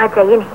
bacain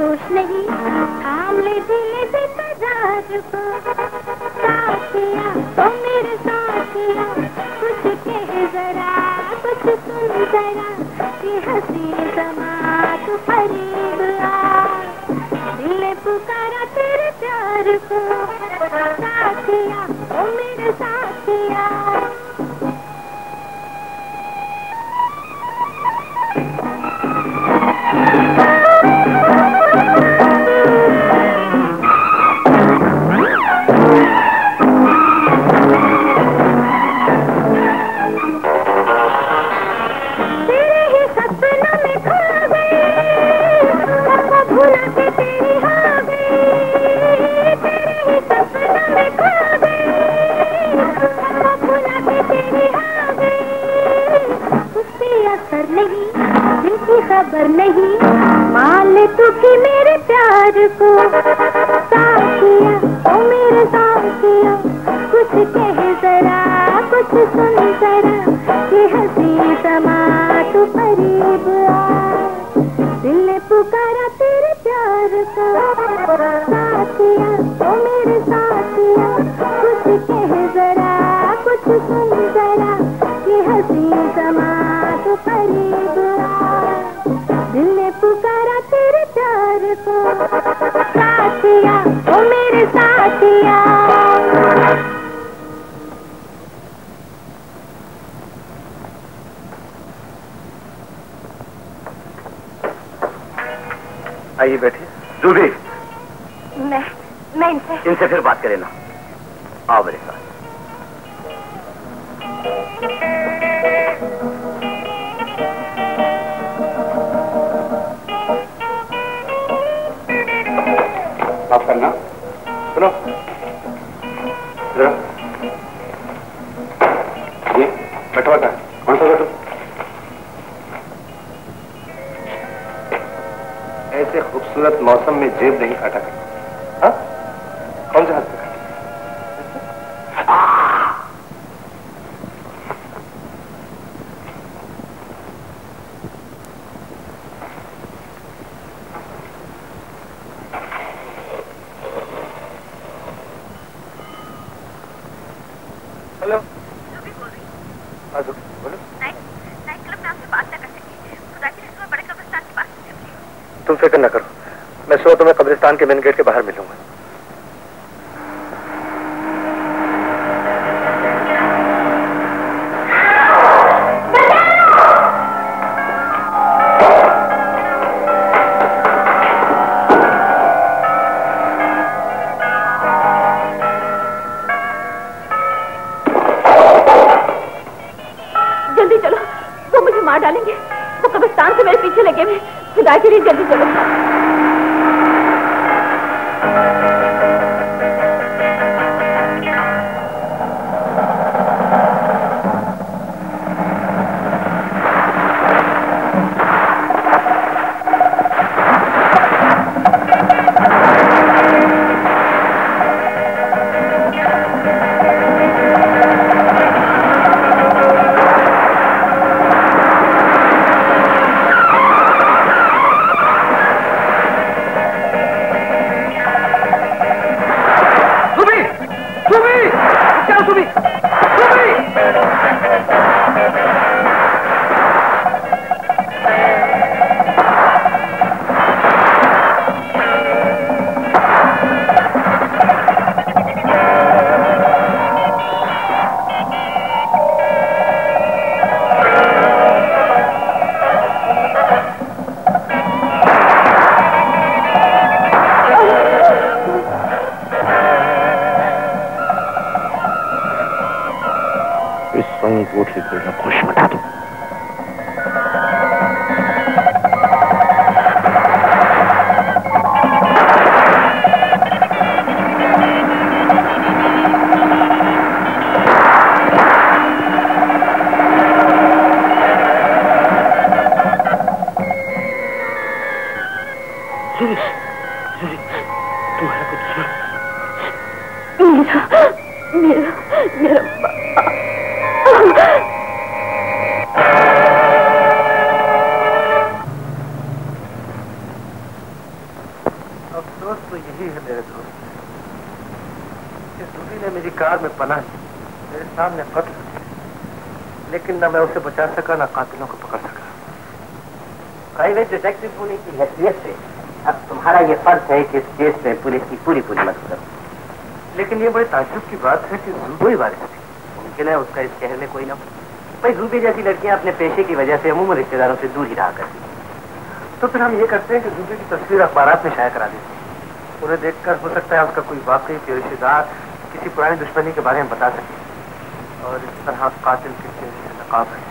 दोष नहीं। काम ले दिल से बाज़ार को। साथिया तो मेरे साथिया, कुछ कह जरा, कुछ सुन जरा। कि हसी समा तू फरीब आ दिल पुकारा तेरे प्यार को। साथिया तो मेरे साथ के मेन गेट के बाहर मिलूँगा। जल्दी चलो। वो मुझे मार डालेंगे। वो कब्रिस्तान से मेरे पीछे लगे हुए। खुदा के लिए जल्दी चलो। में पनाह दी मेरे सामने कत्ल लेकिन ना मैं उसे बचा सका न कातिलों को पकड़ सका। प्राइवेट डिटेक्टिव होने की हैसियत से अब तुम्हारा ये फ़र्ज़ है कि इस केस में पुलिस की पूरी पूरी मदद करो। लेकिन ये बड़े ताज्जुब की बात है कि कोई बात नहीं मुमकिन है उसका इस शहर में कोई ना हो। भाई रूबी जैसी लड़कियाँ अपने पेशे की वजह से अमूमन रिश्तेदारों से दूर ही रहा करती तो फिर हम ये करते हैं कि दूसरे की तस्वीर अखबार में शाया करा देते हैं। उन्हें देखकर हो सकता है उसका कोई वाकई कोई रिश्तेदार किसी पुरानी दुश्मनी के बारे में बता सके। और इस तरह कातिल के चेहरे से नकाब रह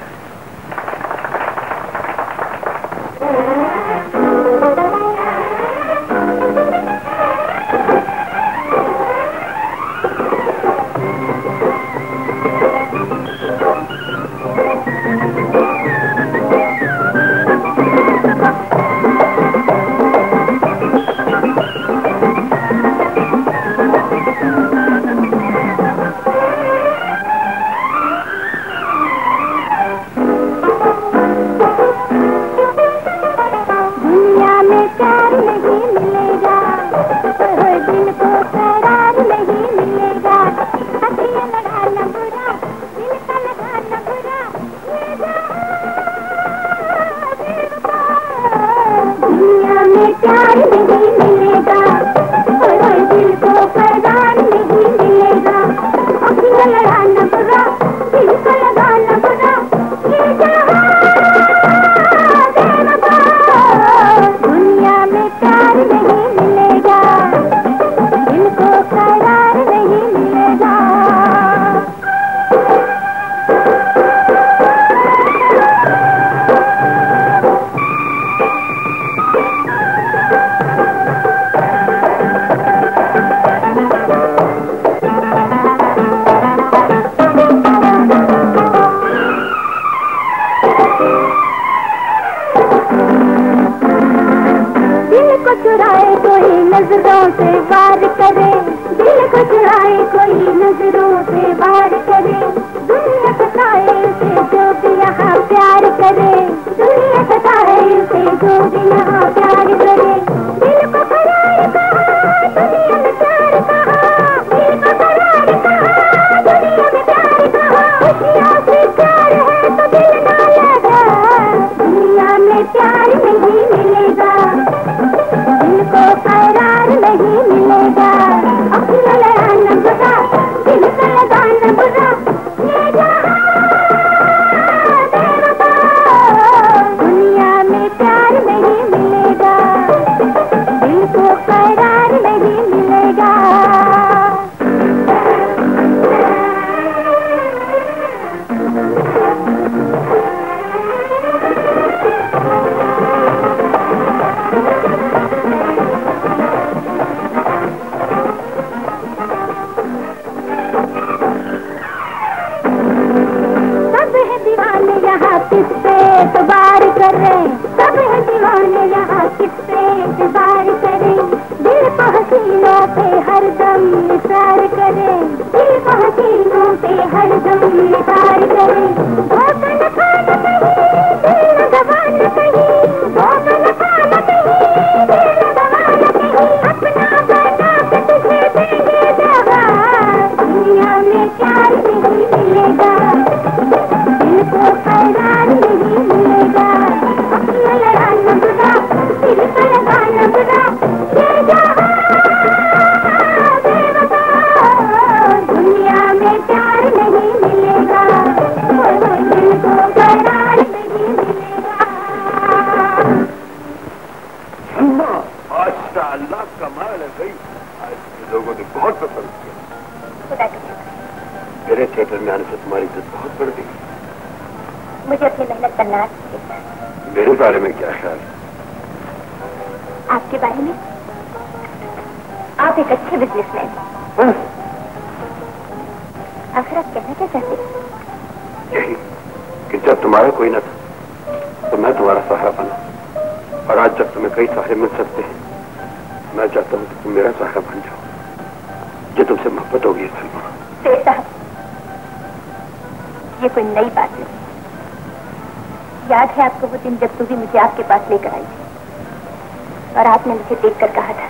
है आपको वो दिन जब तुम्हें मुझे आपके पास लेकर आई थी। और आपने मुझे देखकर कहा था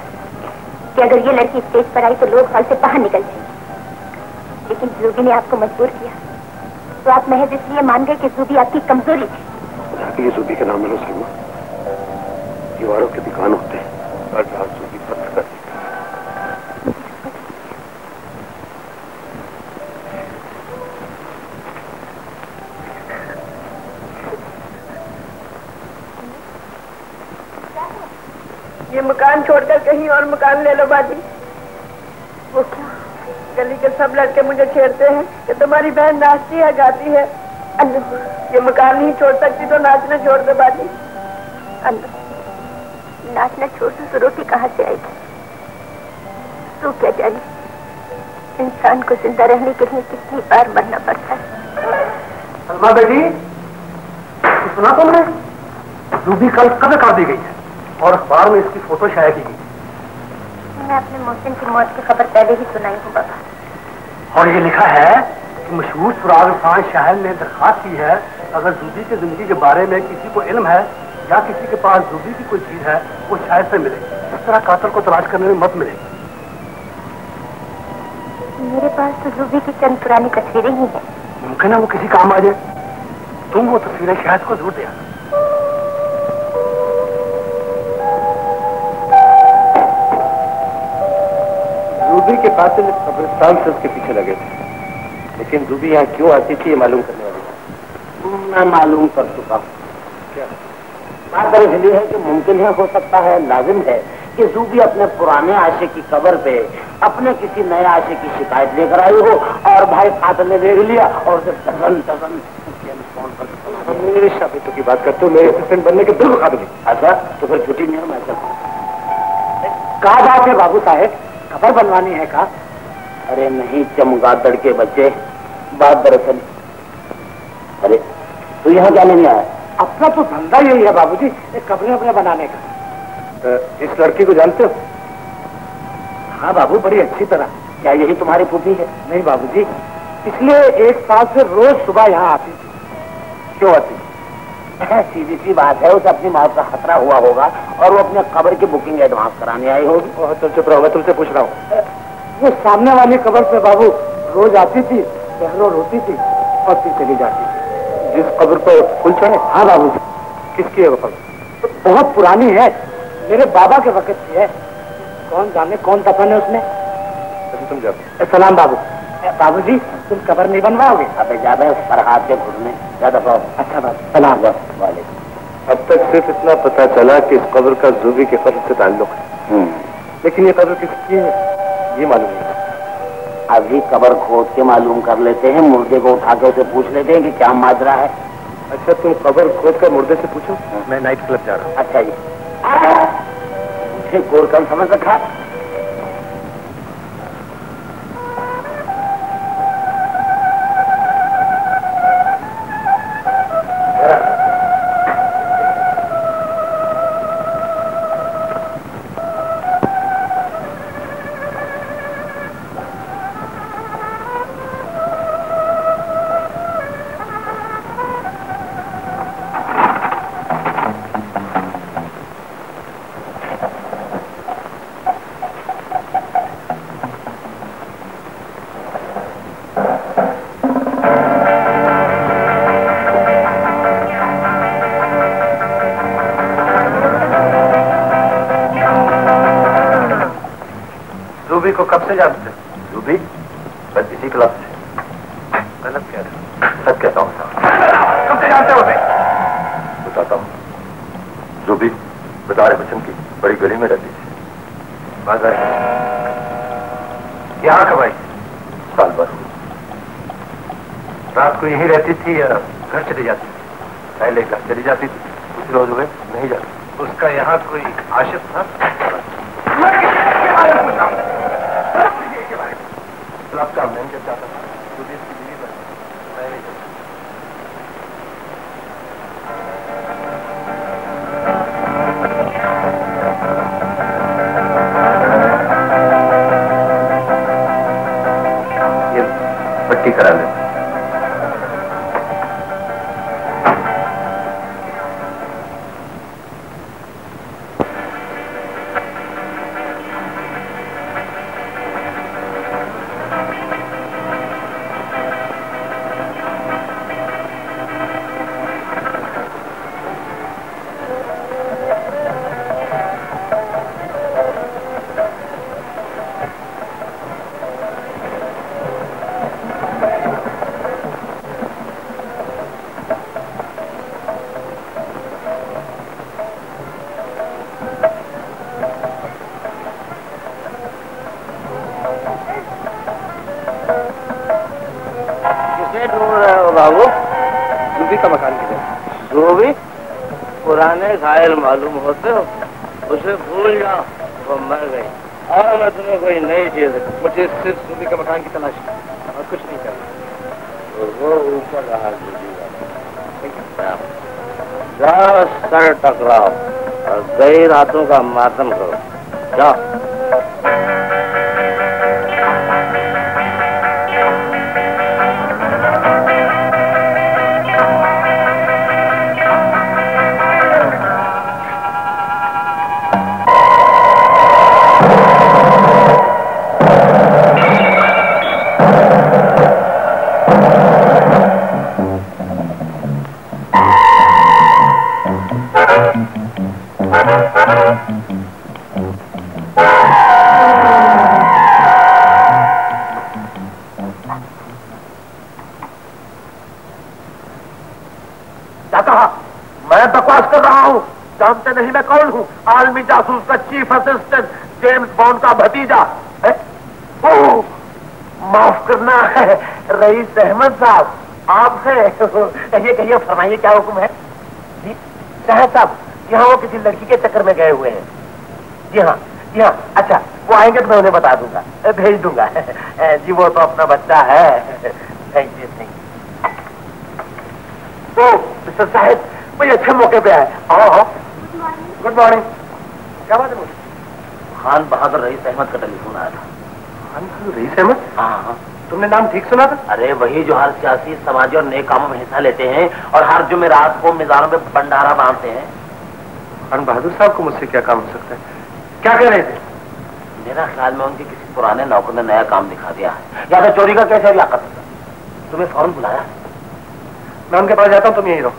कि अगर ये लड़की स्टेज पर आई तो लोग हॉल से बाहर निकल जाएँगे। लेकिन जूबी ने आपको मजबूर किया। तो आप महज इसलिए मान गए कि जूबी आपकी कमज़ोरी थी। जूबी का नाम है दीवारों के दुकान और रात सूबी पत्र कर देता है। ये मकान छोड़कर कहीं और मकान ले लो बाजी। वो क्या? गली के सब लड़के मुझे छेड़ते हैं। कि तुम्हारी बहन नाचती है, गाती है। ये मकान नहीं छोड़ सकती तो नाचना छोड़ दो बाजी। नाचना छोड़ दो तो रोटी कहाँ से आएगी? तू क्या जाने? इंसान को ज़िंदा रहने के लिए कितनी बार मरना पड़ता है। सलमा बेटी, सुना तुमने? रूबी कल कब कर दी गई और अखबार में इसकी फ़ोटो शाया की गई मैं अपने मोहसिन की मौत की खबर पहले ही सुनाई हूँ बाबा। और ये लिखा है कि मशहूर सुराग खान शाहर ने दरखास्त की है अगर जूबी की ज़िंदगी के बारे में किसी को इल्म है या किसी के पास जूबी की कोई चीज़ है वो शायद से मिले। इस तरह कातल को तलाश करने में मत मिले। मेरे पास तो जूबी की चंद पुरानी तस्वीरें ही हैं। मुमकिन है वो किसी काम आ जाए। तुम वो तस्वीरें शायद को ज़रूर दिया रूबी के कातिल कब्रिस्तान से उसके पीछे लगे थे। लेकिन रूबी यहाँ क्यों आती थी ये मालूम करने वाली मैं मालूम कर चुका हूँ। क्या? बात दरअसल है कि मुमकिन है हो सकता है लाजिम है कि जूबी अपने पुराने आशे की कबर पे अपने किसी नए आशे की शिकायत लेकर आई हो और भाई कातिल ने देख लिया और उसे टगन टगन मेरे शाबितों की बात करते हो मेरे असिस्टेंट बनने के बिल्कुल काबिल अच्छा तो फिर छुट्टी नहीं है मैं कहा बात है बाबू साहेब खबर बनवानी है का अरे नहीं चमगादड़ के बच्चे। बात दरअसल। अरे तू यहाँ क्या लेने आया? अपना तो धंधा यही है बाबूजी एक कमरे वमरे बनाने का। इस लड़की को जानते हो? हाँ बाबू बड़ी अच्छी तरह। क्या यही तुम्हारी फूफी है? नहीं बाबूजी पिछले एक साल से रोज सुबह यहाँ आती थी। क्यों आती? सीधी सी बात है उसे अपनी मौत का खतरा हुआ होगा और वो अपने कब्र की बुकिंग एडवांस कराने आई होगी। तुम चुप रहो मैं तुमसे पूछ रहा हूँ। वो सामने वाली कब्र पे बाबू रोज आती थी पहलो रोती थी और फिर चली जाती थी। जिस कब्र पर फूल चढ़े? हाँ बाबू किसकी है वो कब्र? बहुत पुरानी है मेरे बाबा के वक्त की है। कौन जाने कौन दफन है उसमें? तुम सलाम बाबू। बाबू जी तुम कबर नहीं बनवाओगे? अबे ज़्यादा उस पर हाथ के घुटने ज़्यादा बहुत अच्छा बात। सलाम वाले अब तक सिर्फ़ इतना पता चला कि इस कब्र का जूबी के कब्र से ताल्लुक है। लेकिन ये कब्र किसकी है? ये मालूम नहीं। अभी कबर खोद के मालूम कर लेते हैं मुर्दे को उठा के उसे पूछ लेते हैं कि क्या माजरा है। अच्छा तुम कब्र खोद कर मुर्दे से पूछो। मैं नाइट क्लब जा रहा हूँ। अच्छा जी। मुझे गोरकम समझ रखा। जूबी को कब से जानते जूबी बस इसी क्लब से। गलत कह रहे सच कहता हूँ कब से जानते हो बताता हूँ। जूबी बदार बचन की बड़ी गली में रहती थी। बाज़ार यहाँ कब आई? साल भर। रात को यही रहती थी या घर चली जाती थी? पहले घर चली जाती थी कुछ रोज हुए नहीं जाती उसका यहाँ कोई आशिक था मैं किसके बारे में पूछ रहा हूँ क्लब का मैनेजर चाहता पुराने मालूम होते हो उसे भूल जाओ वो मर गई। और मैं तुम्हें कोई नई चीज़, मुझे सिर्फ़ सूर्य का मकान की तलाश और कुछ नहीं करना। तो वो ऊपर रहा जा सर टकराओ। और गई रातों का मातम करो। जाओ। जानते नहीं मैं कौन हूँ? आलमी जासूस का चीफ असिस्टेंट जेम्स बॉन्ड का भतीजा? ओह, माफ़ करना है रईस अहमद साहब आप हैं कहिए कहिए फरमाइए क्या हुक्म है? जी शाह साहब यहाँ वो किसी लड़की के चक्कर में गए हुए हैं। जी हाँ जी हाँ अच्छा वो आएँगे तो मैं उन्हें बता दूँगा भेज दूँगा। जी वो तो अपना बच्चा है। Thank you thank you oh mister Sahib कोई अच्छे मौके पे आए। आओ। आओ क्या बात है मुझे खान बहादुर रईस अहमद का टेलीफोन आया था। खान बहादुर रईस अहमद? हाँ हाँ। तुमने नाम ठीक सुना था? अरे वही जो हर सियासी समाजी और नए कामों में हिस्सा लेते हैं और हर जुमेरात को मिजारों में भंडारा बांधते हैं। खान बहादुर साहब को मुझसे क्या काम हो सकता है? क्या कह रहे थे? मेरा ख्याल में उनके किसी पुराने नौकर ने नया काम दिखा दिया है। या तो चोरी का कैसे लियाकत तुम्हें फ़ौरन बुलाया? मैं उनके पास जाता हूँ तुम यही रहो।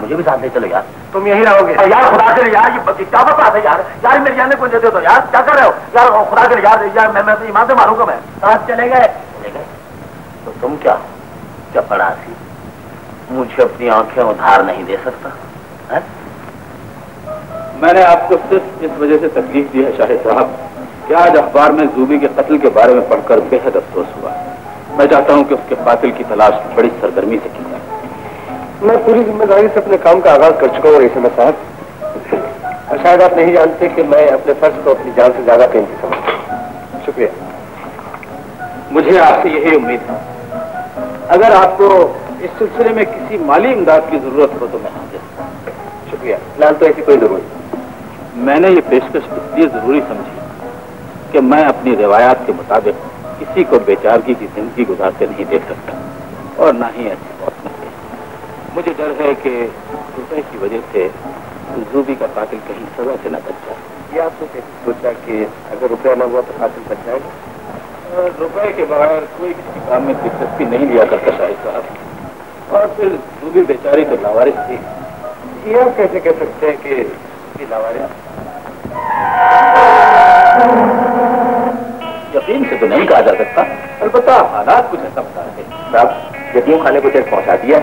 मुझे भी साथ ले चलो यार। तुम यही रहोगे। यार खुदा के लिए यार ये क्या बता है यार? यार मेरी जाने को दे दो यार। क्या कर रहे हो? यार खुदा के लिए यार यार मैं मैं तो ईमान से मारूँगा मैं। साथ चले गए। चले गए? तो तुम क्या? चपड़ासी मुझे अपनी आँखें उधार नहीं दे सकता है? मैंने आपको सिर्फ़ इस वजह से तकलीफ़ दी है शाहिद साहब कि आज अखबार में जूबी के कत्ल के बारे में पढ़कर बेहद अफसोस हुआ। मैं चाहता हूँ कि उसके कातिल की तलाश बड़ी सरगर्मी से की मैं पूरी ज़िम्मेदारी से अपने काम का आगाज़ कर चुका हूँ अहमद साहब और शायद आप नहीं जानते कि मैं अपने फ़र्ज़ को अपनी जान से ज़्यादा कीमती समझता। हूँ शुक्रिया। मुझे आपसे यही उम्मीद है। अगर आपको इस सिलसिले में किसी माली इमदाद की ज़रूरत हो तो मैं हाजिर शुक्रिया। फ़िलहाल तो ऐसी कोई ज़रूरत मैंने ये पेशकश इसलिए ज़रूरी समझी कि मैं अपनी रिवायात के मुताबिक किसी को बेचारगी की ज़िंदगी गुजारते नहीं देख सकता और ना ही ऐसी मिलती मुझे डर है कि रुपए की वजह से जूबी का कातिल कहीं सजा से न बच जाए। ये आपने कैसे सोचा कि अगर रुपया न हुआ तो कातिल बच जाएगा? रुपए के बगैर कोई किसी काम में दिलचस्पी नहीं लिया करता शाहिद साहब। और फिर जूबी बेचारी तो लावारिस थी। ये आप कैसे कह सकते हैं कि लावारिस? यकीन से तो नहीं कहा जा सकता। अलबत्ता हालात कुछ ऐसा बता रहे हैं। साहब यतीम खाने को चेक पहुँचा दिया।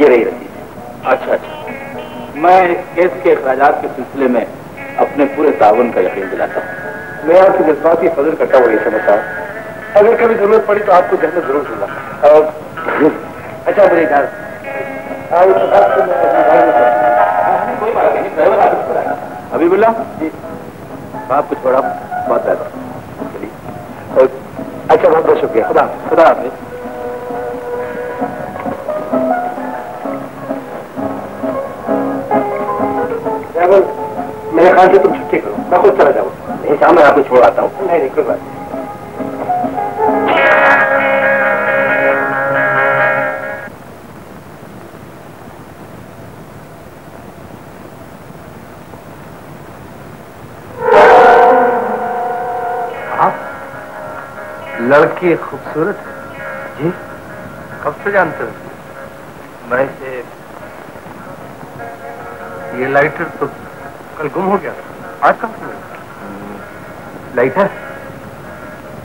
ये रही रसीद अच्छा अच्छा। मैं इस केस के अखराज के सिलसिले में अपने पूरे तावन का यकीन दिलाता हूँ। मैं आपकी जज्बाती फजल करता हूँ रईस समझता हूँ। अगर कभी ज़रूरत पड़ी तो आपको जहमत ज़रूर और अच्छा मेरी बात बात बुलाया हबीबुल्ला? जी। बात कुछ बड़ा ज़्यादा चलिए। अच्छा बहुत बहुत शुक्रिया। खुदा खुदा हाफिज। ड्राइवर मेरे ख्याल से तुम छुट्टी करो। मैं खुद चला जाऊँ। नहीं साहब मैं आपको छोड़ आता हूँ। नहीं नहीं कोई बात नहीं। आप लड़की खूबसूरत है। जी? कब से जानते हो? मैं इसे ये लाइटर तो कल गुम हो गया आज कब से लाइटर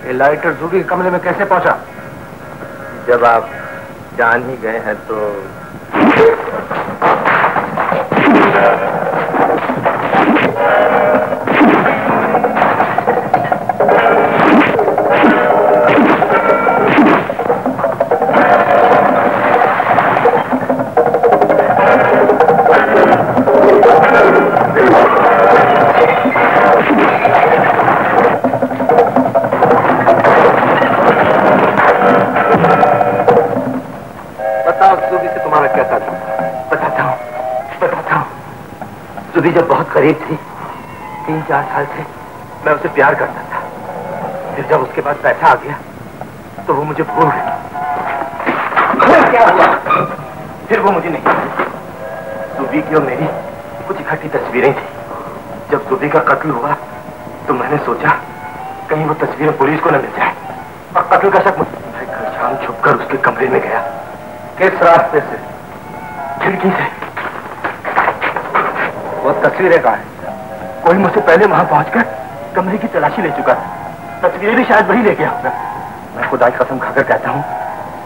ये लाइटर जूबी के कमरे में कैसे पहुँचा? जब आप जान ही गए हैं तो करीब थी तीन चार साल से मैं उसे प्यार करता था। फिर जब उसके पास पैसा आ गया तो वो मुझे भूल गई क्या हुआ? फिर वो मुझे नहीं जूबी की और मेरी कुछ इकट्ठी तस्वीरें थी। जब जूबी का कत्ल हुआ तो मैंने सोचा, कहीं वो तस्वीरें पुलिस को न मिल जाए। और कत्ल का शक मैं कल शाम छुपकर उसके कमरे में गया। किस रास्ते से, खिड़की से। वो तस्वीरें कहा है। कोई मुझसे पहले वहाँ पहुंचकर कमरे की तलाशी ले चुका था तस्वीरें भी शायद वही ले गया मैं खुदा की कसम खाकर कहता हूँ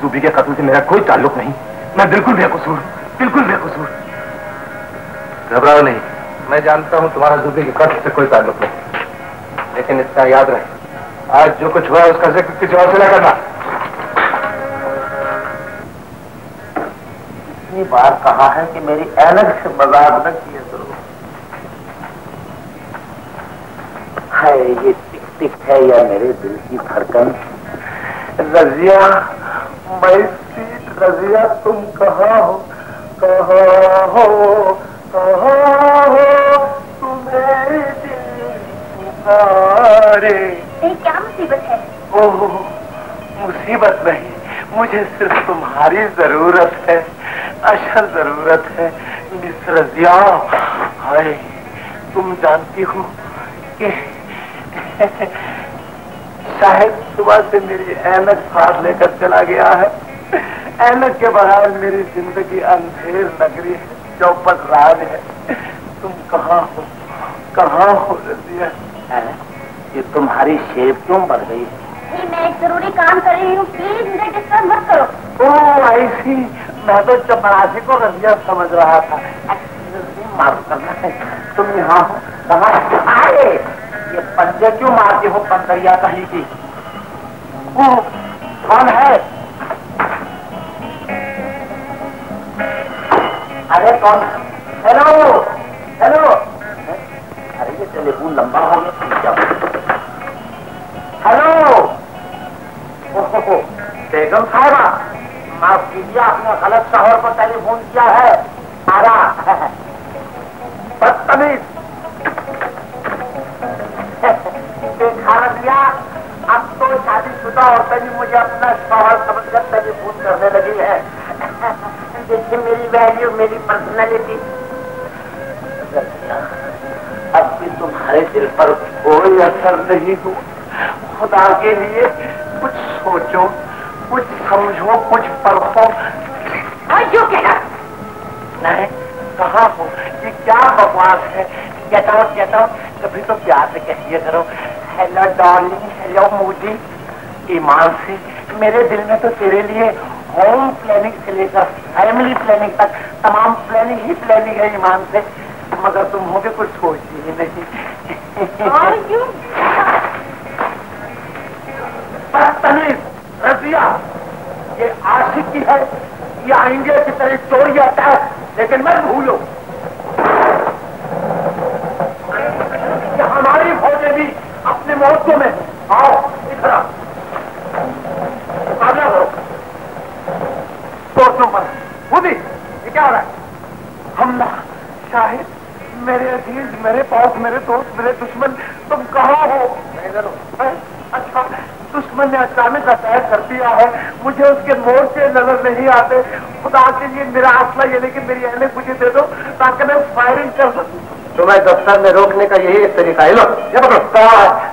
जूबी के कत्ल से मेरा कोई ताल्लुक नहीं। मैं बिल्कुल बेकसूर बिल्कुल बेकसूर। घबराओ नहीं। मैं जानता हूँ तुम्हारा जूबी के कत्ल से कोई ताल्लुक नहीं। लेकिन इसका याद रहे, आज जो कुछ हुआ है उसका ज़िक्र किसी और से न करना। इतनी बार कहा है कि मेरी ऐनक से मज़ाक न किया करो। है ये टिक टिक है या मेरे दिल की धड़कन? रजिया मैं सीट रजिया तुम कहाँ हो? कहाँ हो? कहाँ हो? तुम्हें दिल नहीं क्या मुसीबत है? ओह मुसीबत नहीं मुझे सिर्फ़ तुम्हारी ज़रूरत है असल ज़रूरत है। मिस रजिया हाय तुम जानती हो कि शायद सुबह से मेरी ऐनक साथ लेकर चला गया है। ऐनक के बगैर मेरी ज़िंदगी अंधेर नगरी है चौपट राज है। तुम कहाँ हो? कहाँ हो रजिया ये तुम्हारी शेप क्यों बढ़ गई नहीं मैं एक ज़रूरी काम कर रही हूँ। प्लीज़ मुझे डिस्टर्ब मत करो। ओ ऐसी मैं तो चपरासी को रजिया समझ रहा था। माफ़ करना है तुम यहाँ हो। कहाँ ये पंजे क्यों मारती हो पंदरिया कहीं की? ओ, कौन है? अरे कौन? Hello hello. अरे ये टेलीफोन लंबा हो गया हेलो। ओहो बेगम साहबा माफ़ कीजिए आपने गलत शहर को टेलीफोन किया है। आरा बदतमीज। देखा रजिया अब तो शादीशुदा औरतें भी मुझे अपना शौहर समझकर टेलीफोन करने लगी है। देखिए मेरी वैल्यू मेरी पर्सनैलिटी अब भी तुम्हारे दिल पर कोई असर नहीं हो खुदा के लिए कुछ सोचो कुछ समझो कुछ परखो और जो कहना। नहीं कहा हो ये क्या बकवास है? कहता आउट कहता आउट कभी तो प्यार से कहिए करो। हेलो डार्लिंग हेलो मोदी ईमान से। मेरे दिल में तो तेरे लिए होम प्लानिंग से लेकर फैमिली प्लानिंग तक तमाम प्लानिंग ही प्लानिंग है ईमान से। मगर तुम हो भी कुछ सोचती ही नहीं। रजिया ये आशिकी है ये आएँगे की तरह चोरी आता है लेकिन मैं भूलो ये हमारी फौजें भी मौतों में। आओ इधर मुकाबला करो मत खुद ही ये क्या हो रहा है? हमला शाहिद मेरे अज़ीज़ मेरे पास मेरे दोस्त मेरे दुश्मन तुम कहाँ हो? इधर हूँ। हैं? अच्छा दुश्मन ने अचानक अटैक कर दिया है। मुझे उसके मोर्चे नज़र नहीं आते। खुदा के लिए मेरा हौसला ये कि मेरी एहने मुझे दे दो ताकि मैं फायरिंग कर सकूँ। तुम्हें दफ्तर में रोकने का यही एक तरीका है। लो ये पकड़ो। ओ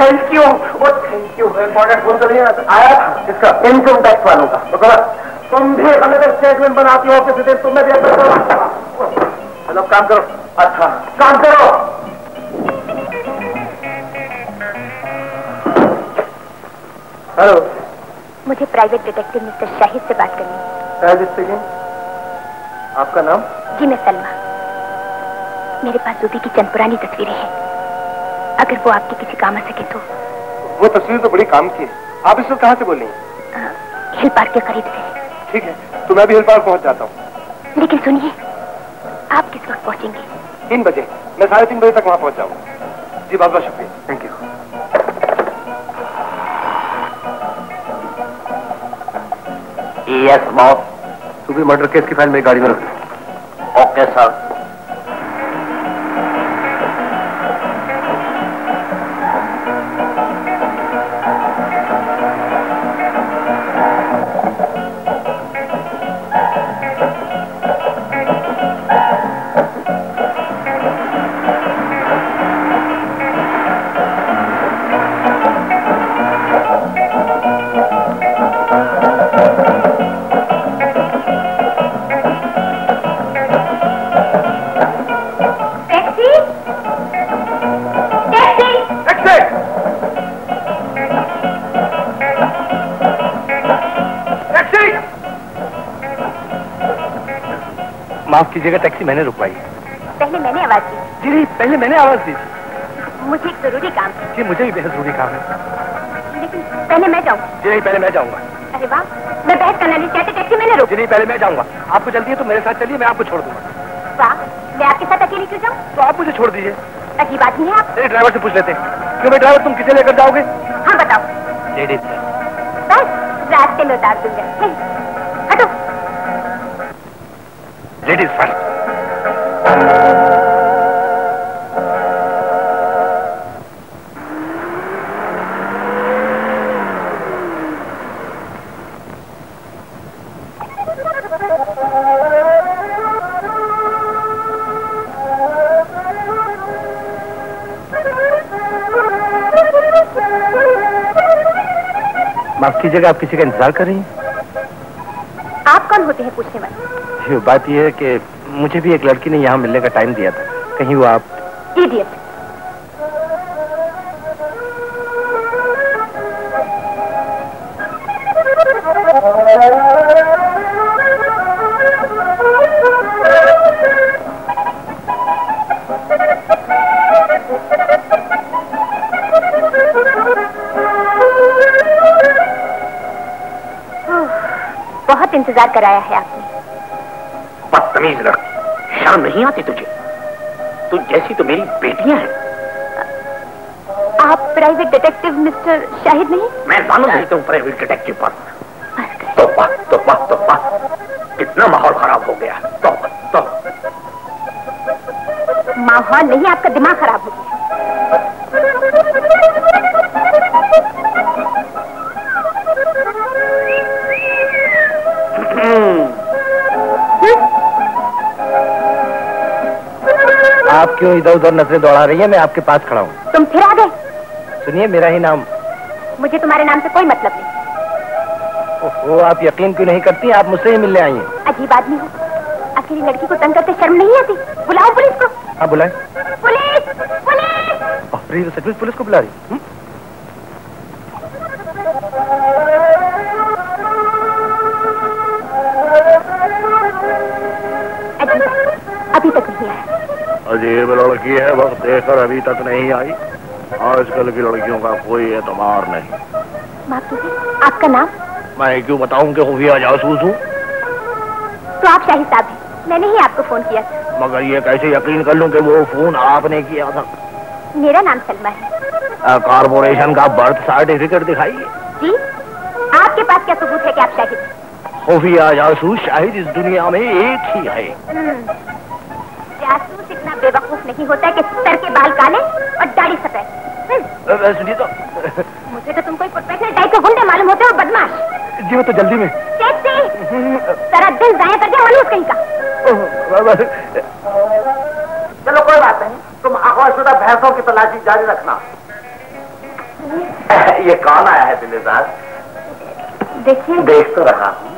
thank you oh thank you important phone तो नहीं आया इसका इनकम टैक्स वालों का। तो करा तुम भी गलत स्टेटमेंट बनाती हो किसी दिन तुम्हें भी करो चलो काम करो। अच्छा। काम करो। हेलो। मुझे प्राइवेट डिटेक्टिव मिस्टर शाहिद से बात करनी है। शाहिद स्पीकिंग आपका नाम? जी मैं सलमा। मेरे पास जूबी की चंद पुरानी तस्वीरें हैं। अगर वो आपके किसी काम आ सके तो। वो तस्वीर तो बड़ी काम की है। आप इस वक्त कहाँ से बोल रही हैं हिल पार्क के करीब से। ठीक है तो मैं भी हिल पार्क पहुँच जाता हूँ। लेकिन सुनिए आप किस वक्त पहुँचेंगे? तीन बजे। मैं साढ़े तीन बजे तक वहाँ पहुँच जाऊँगा। जी बहुत बहुत शुक्रिया। थैंक यू यस बॉस तू भी मर्डर केस की फ़ाइल मेरी गाड़ी में रख ओके सर माफ़ कीजिएगा टैक्सी मैंने रुकवाई पहले मैंने आवाज़ दी। जी नहीं पहले मैंने आवाज़ दी थी। मुझे एक ज़रूरी काम था जी मुझे भी बेहद ज़रूरी काम है। लेकिन पहले मैं जाऊँ। जी नहीं पहले मैं जाऊँगा। अरे वाह मैं बहस करना नहीं चाहती टैक्सी मैंने रोक। जी नहीं पहले मैं जाऊँगा। आपको जल्दी है तो मेरे साथ चलिए मैं आपको छोड़ दूँगा। वाह मैं आपके साथ अकेली क्यों जाऊँ? तो आप मुझे छोड़ दीजिए। अजीब आदमी है आप। मेरे ड्राइवर से पूछ लेते हैं। क्यों भाई ड्राइवर तुम किसे लेकर जाओगे? हाँ बताओ। लेडीज़ बस रास्ते में उतार दूँगा। माफ़ जगह आप किसी का इंतज़ार कर रही हैं? आप कौन होते हैं पूछने वाले? बात यह है कि मुझे भी एक लड़की ने यहाँ मिलने का टाइम दिया था। कहीं वो आप बदतमीज रख। शर्म नहीं आती तुझे। तू जैसी तो मेरी बेटियाँ हैं। आप प्राइवेट डिटेक्टिव मिस्टर शाहिद नहीं? मैं जानू नहीं तुम प्राइवेट डिटेक्टिव पर तो पा, तो पा, तो पा। कितना माहौल खराब हो गया। तो तो माहौल नहीं आपका दिमाग खराब। आप क्यों इधर उधर नज़रें दौड़ा रही है? मैं आपके पास खड़ा हूँ। तुम फिर आ गए? सुनिए मेरा ही नाम। मुझे तुम्हारे नाम से कोई मतलब नहीं। वो आप यकीन क्यों नहीं करती? आप मुझसे ही मिलने आई हैं। अजीब आदमी हो। अकेली लड़की को तंग करते शर्म नहीं आती। बुलाओ पुलिस को। हाँ बुलाए। पुलिस! पुलिस! पुलिस को बुला रही? अजीब लड़की है वक्त देखकर अभी तक नहीं आई। आजकल की लड़कियों का कोई एतबार नहीं। आपका नाम? मैं क्यों बताऊँ कि खुफिया जासूस हूँ? तो आप शाही साहब हैं। मैंने ही आपको फ़ोन किया था। मगर ये कैसे यकीन कर लूँ कि वो फ़ोन आपने किया था? मेरा नाम सलमा है। कारपोरेशन का बर्थ सर्टिफिकेट दिखाइए। जी आपके पास क्या सबूत है कि आप शाहिद खुफिया जासूस शाहिद इस दुनिया में एक ही है। हम्म। बेवकूफ़ नहीं होता कि सर के बाल काले और दाढ़ी सफ़ेद। हम्म। सुनिए तो। मुझे तो तुम कोई प्रोफेशनल टाइप के गुंडे मालूम होते हो बदमाश। जी तो जल्दी में। कैसे सारा दिन जाया करके मनुष्य कहीं का। चलो कोई बात नहीं। तुम आवाजुदा भैंसों की तलाशी जारी रखना। ये कौन आया है दिलेदार देखिए। देख तो रहा हूँ।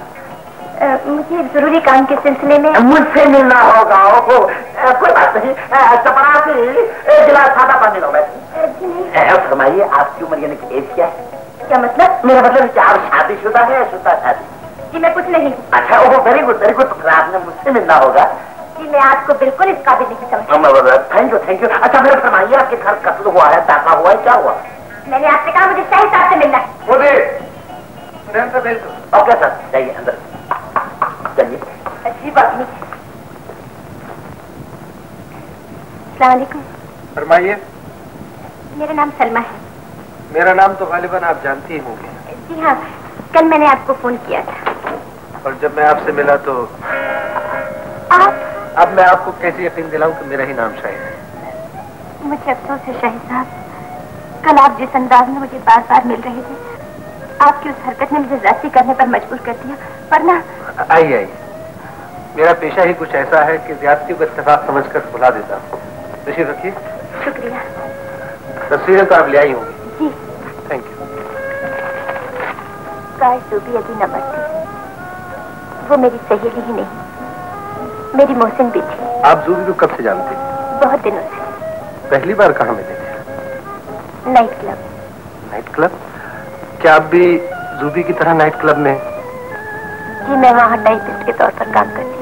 मुझे एक ज़रूरी काम के सिलसिले में मुझसे मिलना होगा ओहो। अ, कोई बात नहीं। चपरासी एक गिलास सादा पानी लो बैठ जी नहीं। फरमाइए आपकी उम्र यानी कि एज क्या है? क्या मतलब? मेरा मतलब है कि आप शादीशुदा है या शुदा शादी? जी मैं कुछ नहीं। अच्छा ओहो वेरी गुड वेरी गुड फिर आपने मुझसे मिलना होगा। जी मैं आपको बिल्कुल इस काबिल नहीं समझ थैंक यू थैंक यू अच्छा मेरे फरमाइए आपके घर कत्ल हुआ है डाका हुआ है क्या हुआ? मैंने आपसे कहा मुझे शाही साहब से मिलना है। ओके सर जाइए अंदर। अजीब आदमी फरमाइए। मेरा नाम सलमा है। मेरा नाम तो गालिबा आप जानती ही होंगे। जी हाँ कल मैंने आपको फ़ोन किया था। और जब मैं आपसे मिला तो आप? अब मैं आपको कैसे यकीन दिलाऊं कि मेरा ही नाम शाहिद है? मुझे अफसोस है शाहिद साहब। कल आप जिस अंदाज में मुझे बार बार मिल रहे थे आपकी उस हरकत ने मुझे जाती करने पर मजबूर कर दिया। वरना आइए आइए। मेरा पेशा ही कुछ ऐसा है कि ज्यादती को समझ कर भुला देता हूँ। रखिए। शुक्रिया। तस्वीरें तो आप ले आई होंगी। जी। थैंक यू भी न मरती वो मेरी सहेली ही नहीं। मेरी मोहसिन भी थी। आप जूबी को कब से जानते हैं? बहुत दिनों से। पहली बार कहाँ मिले थे? Night club. Night club? क्या आप भी जूबी की तरह नाइट क्लब में जी मैं वहाँ टाइपिस्ट के तौर पर काम करती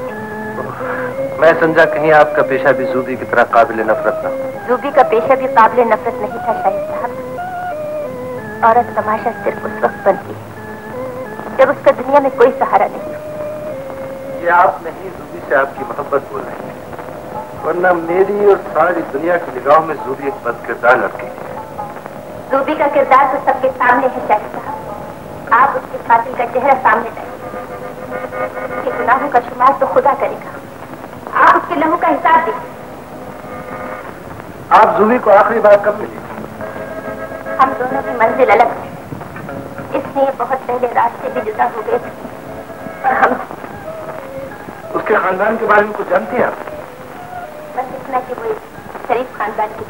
मैं समझा कहीं आपका पेशा भी जूबी की तरह काबिल नफरत ना जूबी का पेशा भी काबिल नफरत नहीं था शाहिद साहब। औरत तमाशा सिर्फ़ उस वक्त बनती है जब उसका दुनिया में कोई सहारा नहीं ये आप नहीं जूबी से आपकी मोहब्बत बोल रहे हैं। वरना मेरी और सारी दुनिया की निगाह में जूबी एक बद किरदार लड़की है। जूबी का किरदार तो सबके सामने है शाहिद साहब। आप उसके कातिल का चेहरा सामने लाइए गुनाहों का शुमार तो खुदा करेगा। आप उसके लहू का हिसाब दीजिए। आप जूबी को आखिरी बार कब मिली? हम दोनों की मंजिल अलग है। इसलिए बहुत पहले रास्ते भी जुदा हो गए और हम उसके खानदान के बारे में कुछ जानती हैं आप? बस इतना कि वो शरीफ खानदान की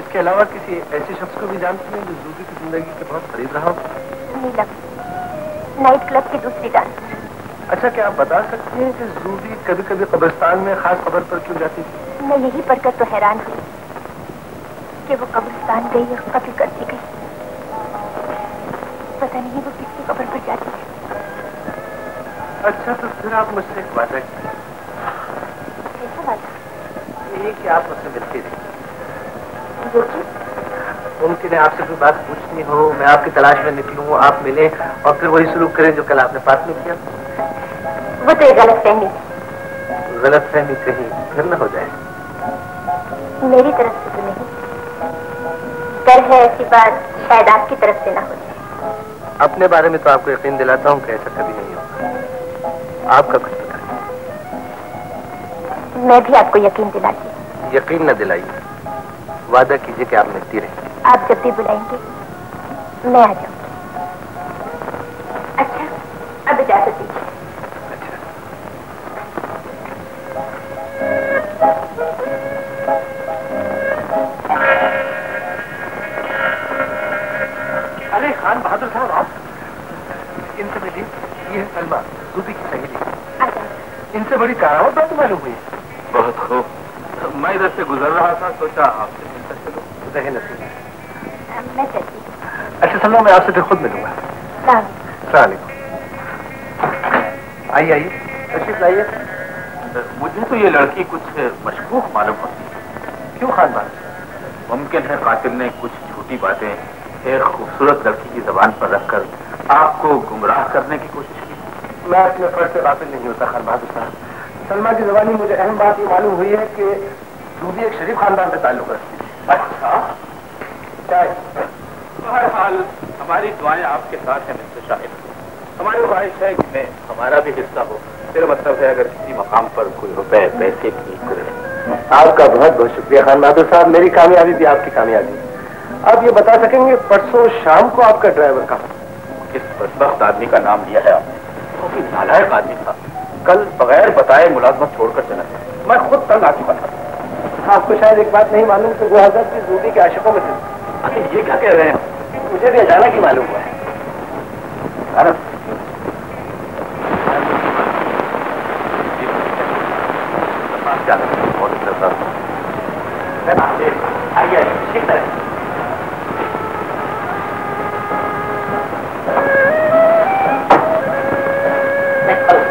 इसके अलावा किसी ऐसे शख्स को भी जानती हैं जो जूबी की ज़िंदगी के बहुत करीब रहा हो? नीलम। नाइट क्लब की दूसरी डांसर अच्छा क्या आप बता सकती हैं कि जूबी कभी कभी कब्रिस्तान में खास खबर पर क्यों जाती थी? मैं यही पढ़कर तो हैरान हुई कि वो कब्रिस्तान गई और कत्ल कर दी गई। पता नहीं वो किसकी खबर पर जाती है। अच्छा तो फिर आप मुझसे एक वादा कैसा बात ये कि आप मुझसे मिलती रही जो? कि मुमकिन है आपसे कोई बात पूछनी हो मैं आपकी तलाश में निकलूं आप मिले और फिर वही शुरू करें जो कल आपने पास में किया। वो तो गलत फहमी। गलत फहमी कहीं फिर न हो जाए। मेरी तरफ़ से तो नहीं। डर है ऐसी बात शायद आपकी तरफ़ से ना हो जाए। अपने बारे में तो आपको यकीन दिलाता हूँ कि ऐसा कभी नहीं होगा आपका कुछ पता मैं भी आपको यकीन दिलाती हूँ। यकीन न दिलाइए। वादा कीजिए कि आप मिलती रहेंगे। आप जब भी बुलाएँगे मैं आ जाऊँगी। इनसे बड़ी करावत बात मालूम हुई। बहुत खूब। मैं इधर से गुजर रहा था सोचा आपसे मिलकर चलो रहे नसीब मैं अच्छा सलमा मैं आपसे फिर खुद मिलूँगा। आइए आइए। तशरीफ़ लाइए। मुझे तो ये लड़की कुछ मशकूक मालूम होती है। क्यों खान बात? मुमकिन है कातिल ने कुछ झूठी बातें एक खूबसूरत लड़की की जबान पर रखकर आपको गुमराह करने की कोशिश मैं अपने फ़र्ज़ से गाफिल नहीं होता खान बहादुर साहब सलमा की जबानी मुझे अहम बात ये मालूम हुई है कि रूबी एक शरीफ खानदान से ताल्लुक रखती है। अच्छा। क्या है? बहरहाल हमारी दुआएँ आपके साथ हैं मिस्टर शाहिद। हमारी ख्वाहिश है कि मैं हमारा भी हिस्सा हो। मेरा मतलब है अगर किसी मकाम पर कोई रुपए पैसे की आपका बहुत बहुत शुक्रिया खान बहादुर साहब। मेरी कामयाबी भी आपकी कामयाबी। आप ये बता सकेंगे परसों शाम को आपका ड्राइवर कहा? किस बदबख्त आदमी का नाम लिया है आपने? काफ़ी नालायक आदमी था। कल बगैर बताए मुलाजमत छोड़कर चला गया। मैं खुद तंग आ चुका था आपको शायद एक बात नहीं मालूम कि वो हज़रत की जूबी के आशिकों में थे। अरे ये क्या कह रहे हैं? मुझे भी अचानक ही मालूम हुआ है? बहुत आइए ठीक तरह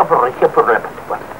Kavurri, kavurri, kavurri.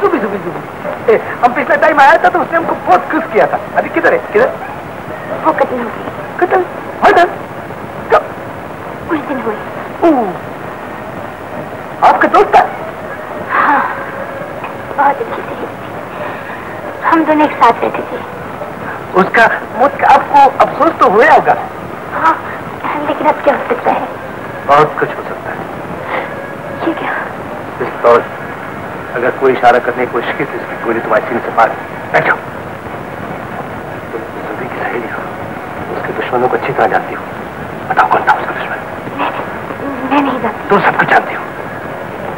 जुबी जुबी जुबी हम पिछले टाइम आया था तो उसने हमको बहुत खुश किया था। अभी किधर है? किधर? वो कत्ल हो गई। कतल मर्डर? कब? कुछ दिन हुए। आपका दोस्त था? हाँ बहुत अच्छी थी। हम दोनों एक साथ रहते थे। उसका मौत का आपको अफसोस तो हुआ होगा? हाँ लेकिन अब क्या हो सकता है? बहुत कुछ हो क्या इस दौर अगर कोई इशारा करने की कोशिश की तो इसकी गोली तुम्हारी सीने से मार बैठो तुम जुबी की सहेली हो। उसके दुश्मनों को अच्छी तरह जानती हो। बताओ कौन था उसका दुश्मन? मैं नहीं जानती। तुम सब कुछ जानती हो।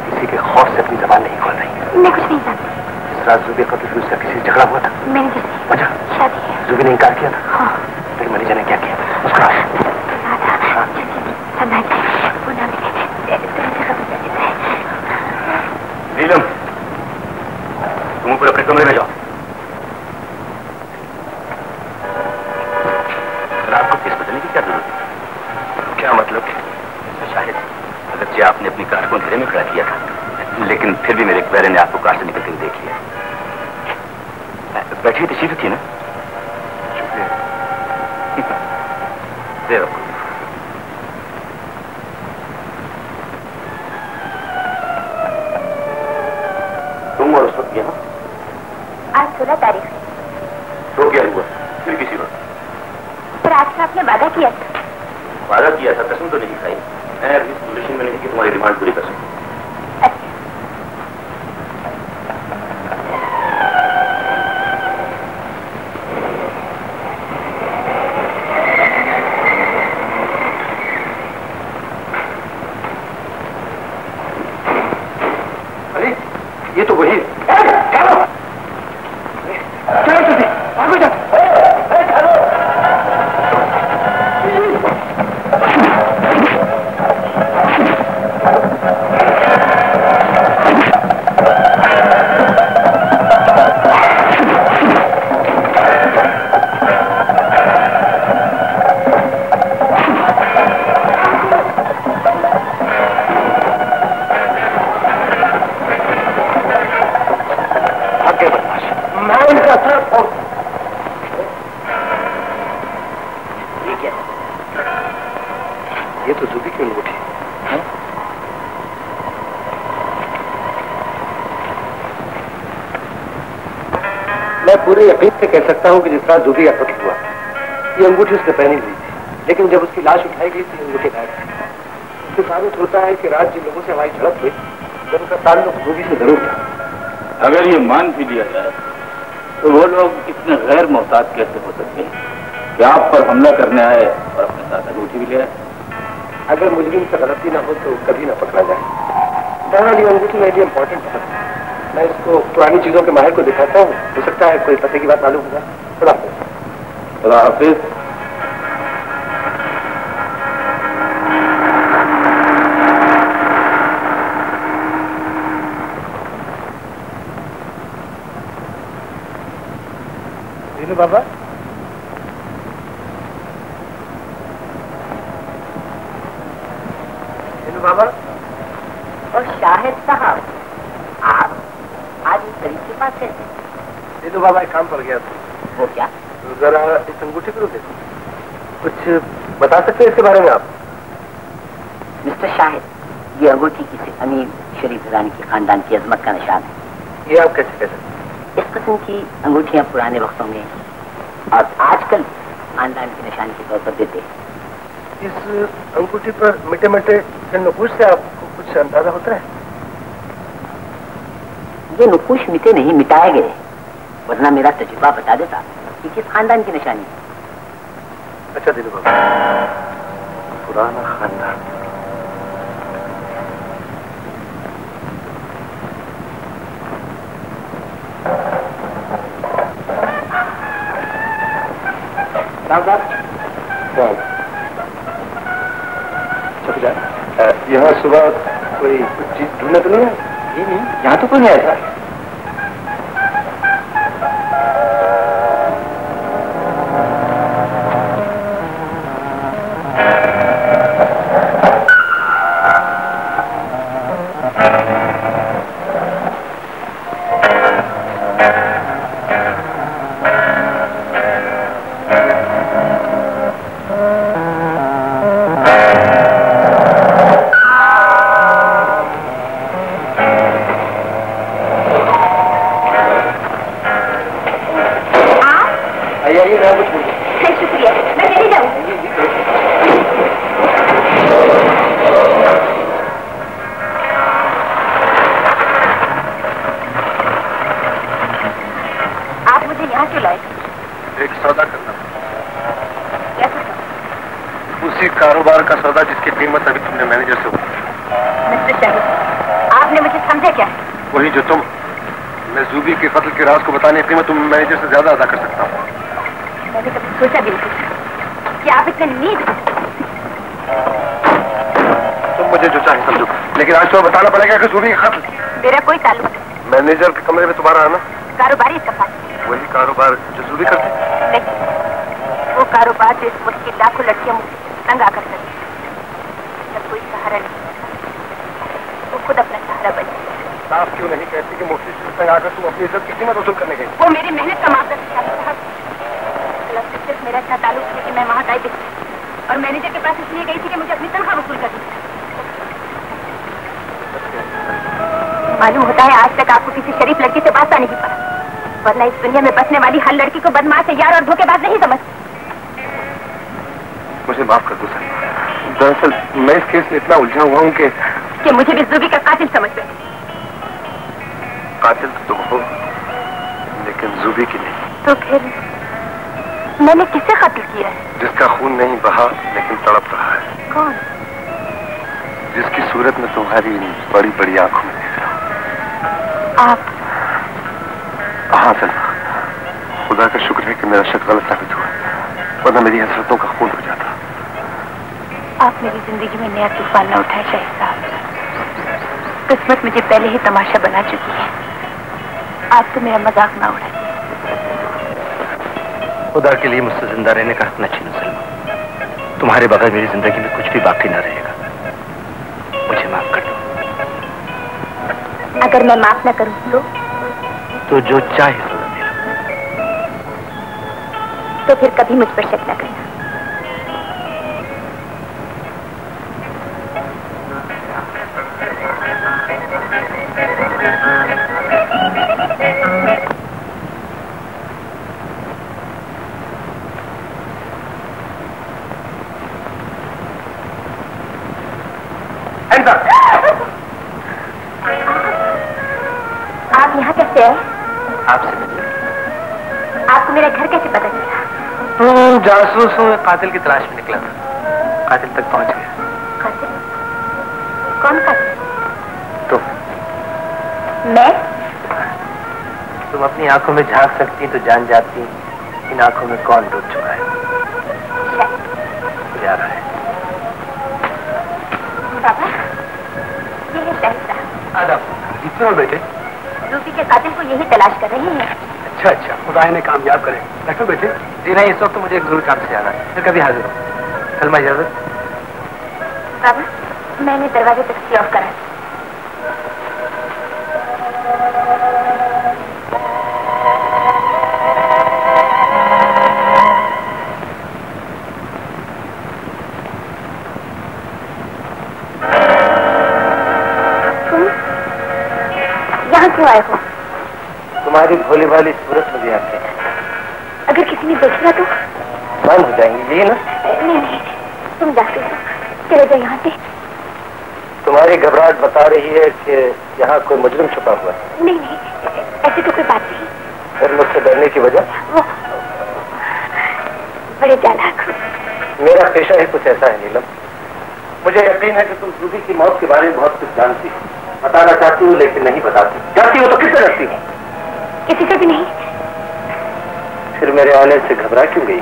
किसी के खौफ से अपनी जबान नहीं खोल रही। मैं कुछ नहीं जानती। जिस रात जुबी कत्ल फिर उसका किसी झगड़ा हुआ था मैंने वजह? शादी है। जुबी ने इनकार किया था? हाँ। फिर मनीजा ने क्या किया उसका राधा जल्दी समझ जाए वो ना मिले तुरंत खबर कर देता है नीलम तुम मैं यकीन से कह सकता हूँ कि जिस रात जुबी का कत्ल हुआ ये अंगूठी उसने पहनी हुई थी। लेकिन जब उसकी लाश उठाई गई थी अंगूठी गायब थी इससे साबित होता है कि रात जिन लोगों से हमारी झड़प हुई तो उनका ताल्लुक जुबी से ज़रूर था। अगर ये मान भी लिया जाए तो वो लोग इतने गैर मोहताज कैसे हो सकते हैं कि आप पर हमला करने आए और अपने साथ अंगूठी भी ले आए? अगर मुजरिम से गलती ना हो तो कभी ना पकड़ा जाए। बहरहाल ये अंगूठी मेरे लिए इम्पोर्टेंट है। मैं इसको पुरानी चीज़ों के माहिर को दिखाता हूँ। हो सकता है कोई पते की बात मालूम होगा। खुदा खुदा हाफिज। बाबा दीनू बाबा और शाहिद साहब आप आज इस शरीफ के पास कैसे बाबा एक काम पड़ गया था। वो क्या? जरा इस अंगूठी को देखो। कुछ बता सकते हैं इसके बारे में आप? मिस्टर शाहिद ये अंगूठी किसी अमीर शरीफ रानी के खानदान की अजमत का निशान है। ये आप कैसे कह सकते इस किस्म की अंगूठियाँ पुराने वक्तों में और आजकल खानदान के निशान के तौर पर देते हैं। इस अंगूठी पर मिटे मिटे नकुश से आपको कुछ अंदाज़ा होता है? ये नुकुश मिटे नहीं मिटाए गए वरना मेरा तजुर्बा बता देता कि किस खानदान की निशानी है अच्छा दिलू बाबा पुराना खानदान यहाँ सुबह कोई कुछ चीज़ ढूँढने तो नहीं है जी नहीं यहाँ तो कोई नहीं ऐसा ज़्यादा अदा कर सकता हूँ। मैंने कभी सोचा भी नहीं कि आप इतने नीच तुम मुझे जो चाहे समझो। लेकिन आज तुम्हें बताना पड़ेगा कि का कत्ल मेरा कोई ताल्लुक मैनेजर के कमरे में तुम्हारा आना। कारोबारी वही कारोबार जो जूबी करती नहीं वो कारोबार जो इस मुल्क की लाखों लड़कियाँ मुझे तंग आकर करती कोई सहारा नहीं वो खुद अपना सहारा बने साफ़ क्यों नहीं कहती कि मुफ्ती से संग आकर तुम अपनी इज़्ज़त की कीमत वसूल करने गई? वो मेरी मेहनत का मामला से सिर्फ़ मेरा इतना ताल्लुक है कि मैं वहाँ गई थी और मैनेजर के पास इसलिए गई थी कि मुझे अपनी तनख्वाह वसूल करनी मालूम होता है आज तक आपको किसी शरीफ लड़की से वास्ता नहीं पड़ा। वरना इस दुनिया में बसने वाली हर लड़की को बदमाश यार और धोखेबाज नहीं समझ मुझे माफ़ कर दो सर। दरअसल मैं इस केस में इतना उलझा हुआ हूँ कि कि मुझे भी जुबी का कातिल समझ बैठे कातिल तो तुम हो लेकिन जूबी की नहीं। तो फिर मैंने किसे कत्ल किया है? जिसका खून नहीं बहा लेकिन तड़प रहा है। कौन? जिसकी सूरत में तुम्हारी बड़ी बड़ी आँखों में देख रहा हूँ। आप? हाँ सलमा खुदा का शुक्र है कि मेरा शक गलत साबित हुआ वरना मेरी हसरतों का खून हो जाता। आप मेरी ज़िंदगी में नया तूफ़ान न उठाए शाहिद साहब। किस्मत मुझे पहले ही तमाशा बना चुकी है। आप तो मेरा मज़ाक ना उड़ाइए। खुदा के लिए मुझसे ज़िंदा रहने का हक न छीनो सलमा तुम्हारे बगैर मेरी ज़िंदगी में कुछ भी बाकी ना रहेगा। मुझे माफ़ कर दो। अगर मैं माफ़ ना करूँ तो? तो जो चाहे तो फिर कभी मुझ पर शक न करना जासूस हूँ मैं कातिल की तलाश में निकला था। कातिल तक पहुँच गया। कातिल? कौन कातिल? तुम मैं? तुम अपनी आँखों में झाँक सकती तो जान जाती इन आँखों में कौन डूब चुका है? जा रहा है। बाबा ये है आदाब जितने में रूपी के कातिल को यही तलाश कर रहे हैं अच्छा अच्छा खुदा ने कामयाब करे। बैठो बैठे जी नहीं इस वक्त मुझे एक ज़रूर काम से आना है। फिर कभी हाजिर हो। सलमा इजाज़त। बाबा मैंने दरवाजे तक सी ऑफ़ करा तुम? क्यों आए हो? तुम्हारी भोली भाली अगर किसी ने देख लिया तो? बंद हो जाएँगे यही ना। नहीं नहीं तुम हो। चले जाओ यहाँ से तुम्हारी घबराहट बता रही है कि यहाँ कोई मुजरिम छुपा हुआ है। नहीं नहीं ऐसी तो कोई बात नहीं। फिर मुझसे डरने की वजह? वो बड़े चालाक मेरा पेशा ही कुछ ऐसा है नीलम। मुझे यकीन है कि तुम रूबी की मौत के बारे में बहुत कुछ जानती हो। बताना चाहती हो लेकिन नहीं बताती। जानती हो तो किससे डरती हो? किसी से भी नहीं। फिर मेरे आने से घबरा क्यों गई?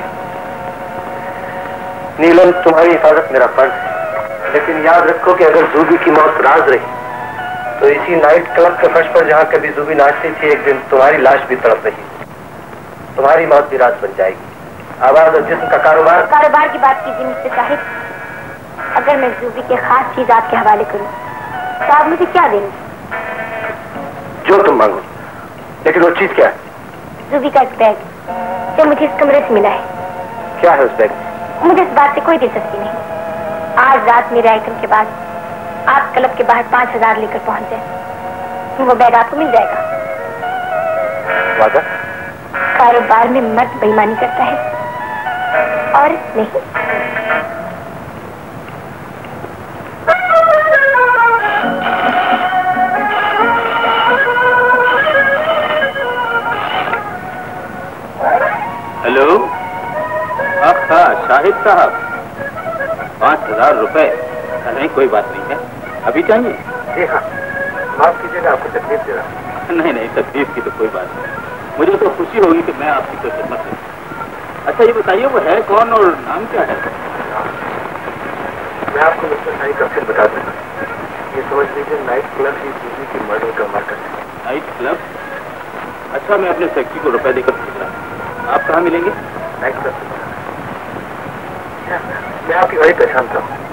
नीलम तुम्हारी हिफाजत मेरा फ़र्ज़ है। लेकिन याद रखो कि अगर जूबी की मौत राज रही तो इसी नाइट क्लब के फर्श पर जहाँ कभी जूबी नाचती थी एक दिन तुम्हारी लाश भी तड़प रही। तुम्हारी मौत भी राज बन जाएगी। आवाज़ और जिसम का कारोबार। कारोबार की बात कीजिए मिस्टर साहिब अगर मैं जूबी के खास चीज़ आपके हवाले करूँ तो आप मुझे क्या देंगे? जो तुम मांगो। लेकिन वो चीज़ क्या है? जूबी का एक बैग। जो मुझे इस कमरे से मिला है। क्या है उस बैग? मुझे इस बात से कोई दिलचस्पी नहीं। आज रात मेरे आइटम के बाद आप क्लब के बाहर पाँच हज़ार लेकर पहुँच जाए वो बैग आपको मिल जाएगा। वादा? कारोबार में मत बेईमानी करता है। और नहीं। हाँ शाहिद साहब पाँच हज़ार रुपए नहीं कोई बात नहीं है। अभी चाहिए? जी हाँ माफ़ कीजिएगा आपको तकलीफ़ दे रहा नहीं नहीं तकलीफ़ की तो कोई बात नहीं। मुझे तो खुशी होगी कि मैं आपकी कोई खिदमत करूँ। अच्छा ये बताइए वो है कौन और नाम क्या है? मैं आपको मिस्टर साई का फिर बता दूँगा। ये समझ लीजिए नाइट क्लब ही दूसरी की मर्डर का मार्केट है। Night club? अच्छा मैं अपने फैक्ट्री को रुपए देकर भेज रहा हूँ। आप कहाँ मिलेंगे? नाइट क्लब से मैं आपकी बड़ी पहचानता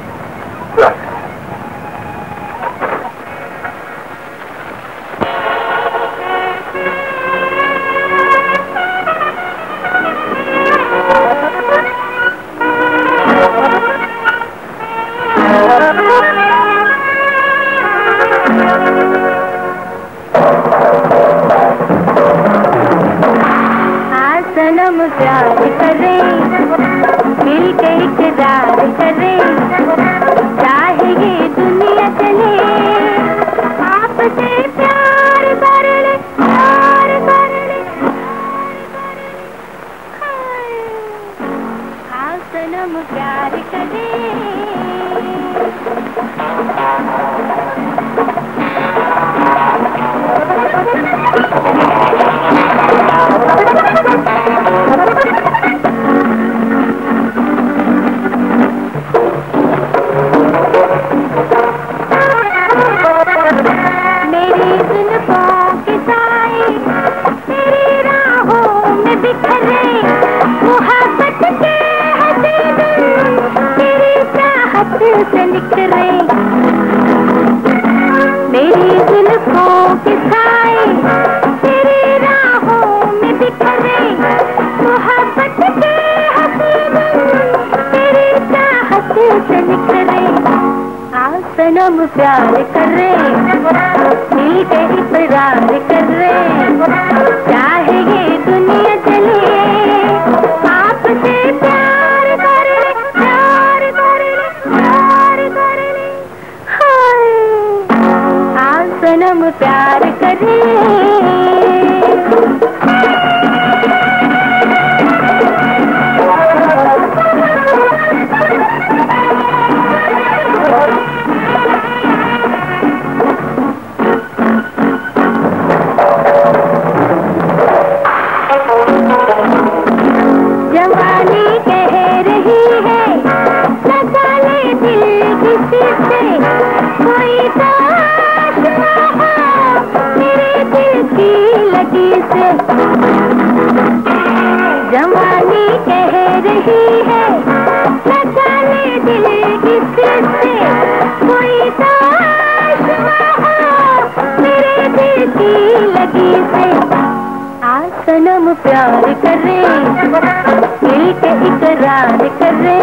इकरार करे।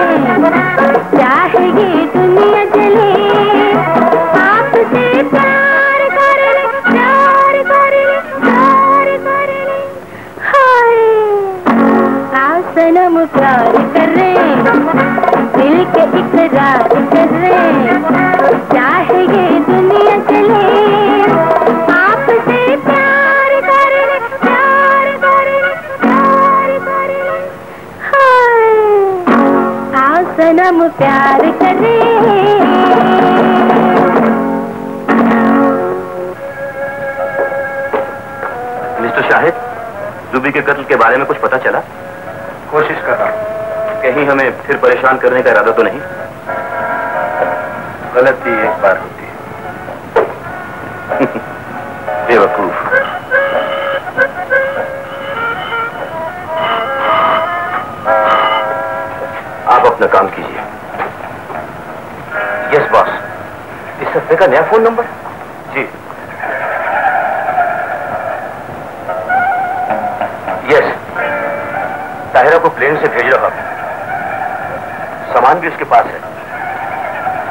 चाहे ये दुनिया चले आपसे प्यार कर ले प्यार कर ले प्यार कर। ले हाय। आप सनम प्यार करे, दिल के इकरार करे। चाहे प्यार करे मिस्टर शाहिद जुबी के कत्ल के बारे में कुछ पता चला? कोशिश कर रहा हूँ। कहीं हमें फिर परेशान करने का इरादा तो नहीं? गलती एक बार। होती फ़ोन नंबर जी। यस ताहिरा को प्लेन से भेज रहा हूँ। सामान भी उसके पास है।